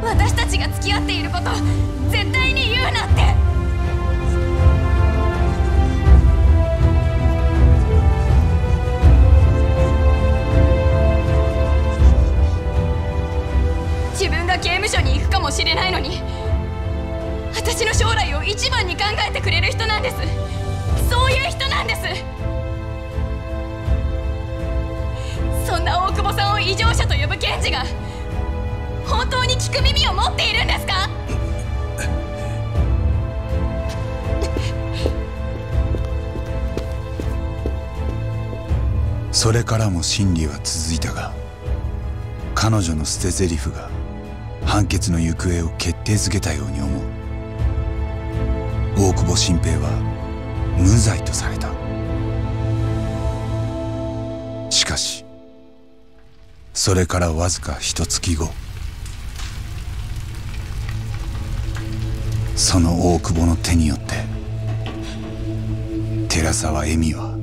私たちが付き合っていること絶対に言うなって。自分が刑務所に行くかもしれないのに。私の将来を一番に考えてくれる人なんです。そういう人なんです。そんな大久保さんを異常者と呼ぶ検事が本当に聞く耳を持っているんですか？それからも審理は続いたが彼女の捨て台詞が判決の行方を決定づけたように思う。大久保新平は無罪とされた。しかしそれからわずか一月後その大久保の手によって寺沢恵美は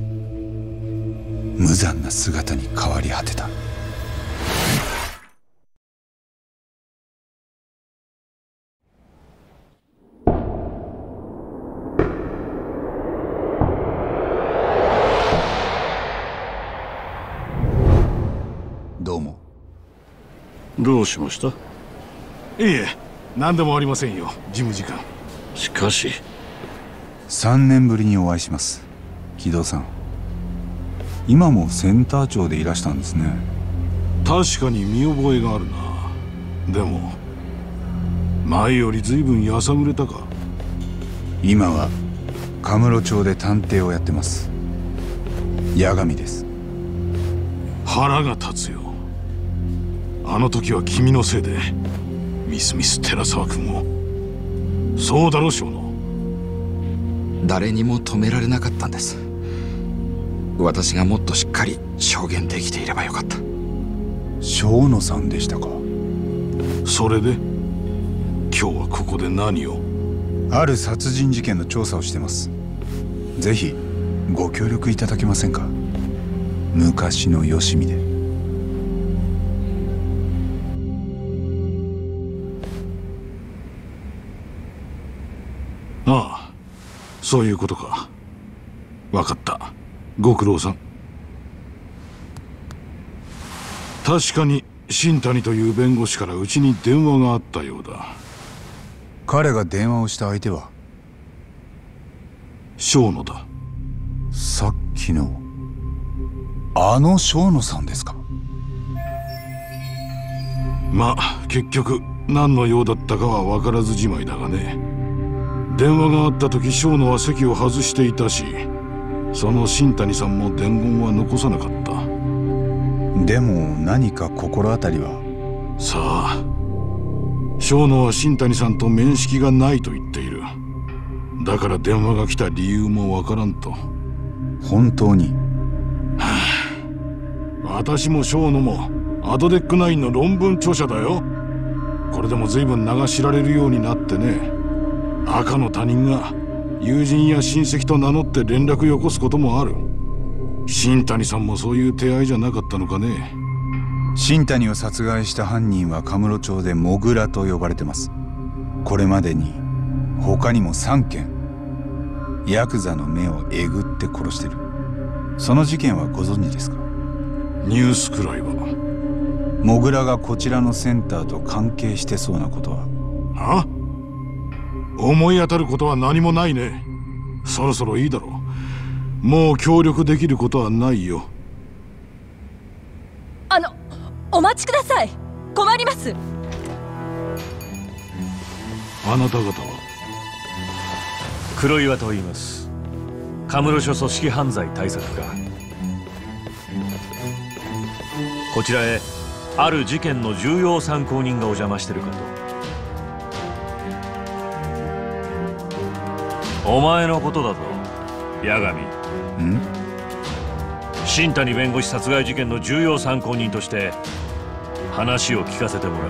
無残な姿に変わり果てた。どうしました？いえ何でもありませんよ事務次官。しかし。3年ぶりにお会いします木戸さん。今もセンター長でいらしたんですね。確かに見覚えがあるな。でも前より随分やさぐれたか。今はカムロ町で探偵をやってます。八神です。腹が立つよあの時は君のせいでミスミス寺沢君を。そうだろ小野誰にも止められなかったんです。私がもっとしっかり証言できていればよかった。小野さんでしたか。それで今日はここで何を？ある殺人事件の調査をしてます。ぜひご協力いただけませんか。昔のよしみでそういうことか。分かった。ご苦労さん。確かに新谷という弁護士からうちに電話があったようだ。彼が電話をした相手は？小野だ。さっきの。あの小野さんですか？まあ結局何の用だったかは分からずじまいだがね電話があった時小野は席を外していたしその新谷さんも伝言は残さなかった。でも何か心当たりは？さあ小野は新谷さんと面識がないと言っている。だから電話が来た理由もわからんと。本当に、はあ、私も小野もアドデックナインの論文著者だよ。これでも随分名が知られるようになってね赤の他人が友人や親戚と名乗って連絡よこすこともある。新谷さんもそういう手合いじゃなかったのかね。新谷を殺害した犯人はカムロ町でモグラと呼ばれてます。これまでに他にも3件。ヤクザの目をえぐって殺してる。その事件はご存知ですか？ニュースくらいは。モグラがこちらのセンターと関係してそうなことは。は思い当たることは何もないね。そろそろいいだろう。もう協力できることはないよ。あのお待ちください。困ります。あなた方は？黒岩と言います。カムロ署組織犯罪対策課。こちらへある事件の重要参考人がお邪魔してるかとお前のことだぞ。八神。ん？新谷弁護士殺害事件の重要参考人として話を聞かせてもら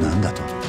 う。なんだと？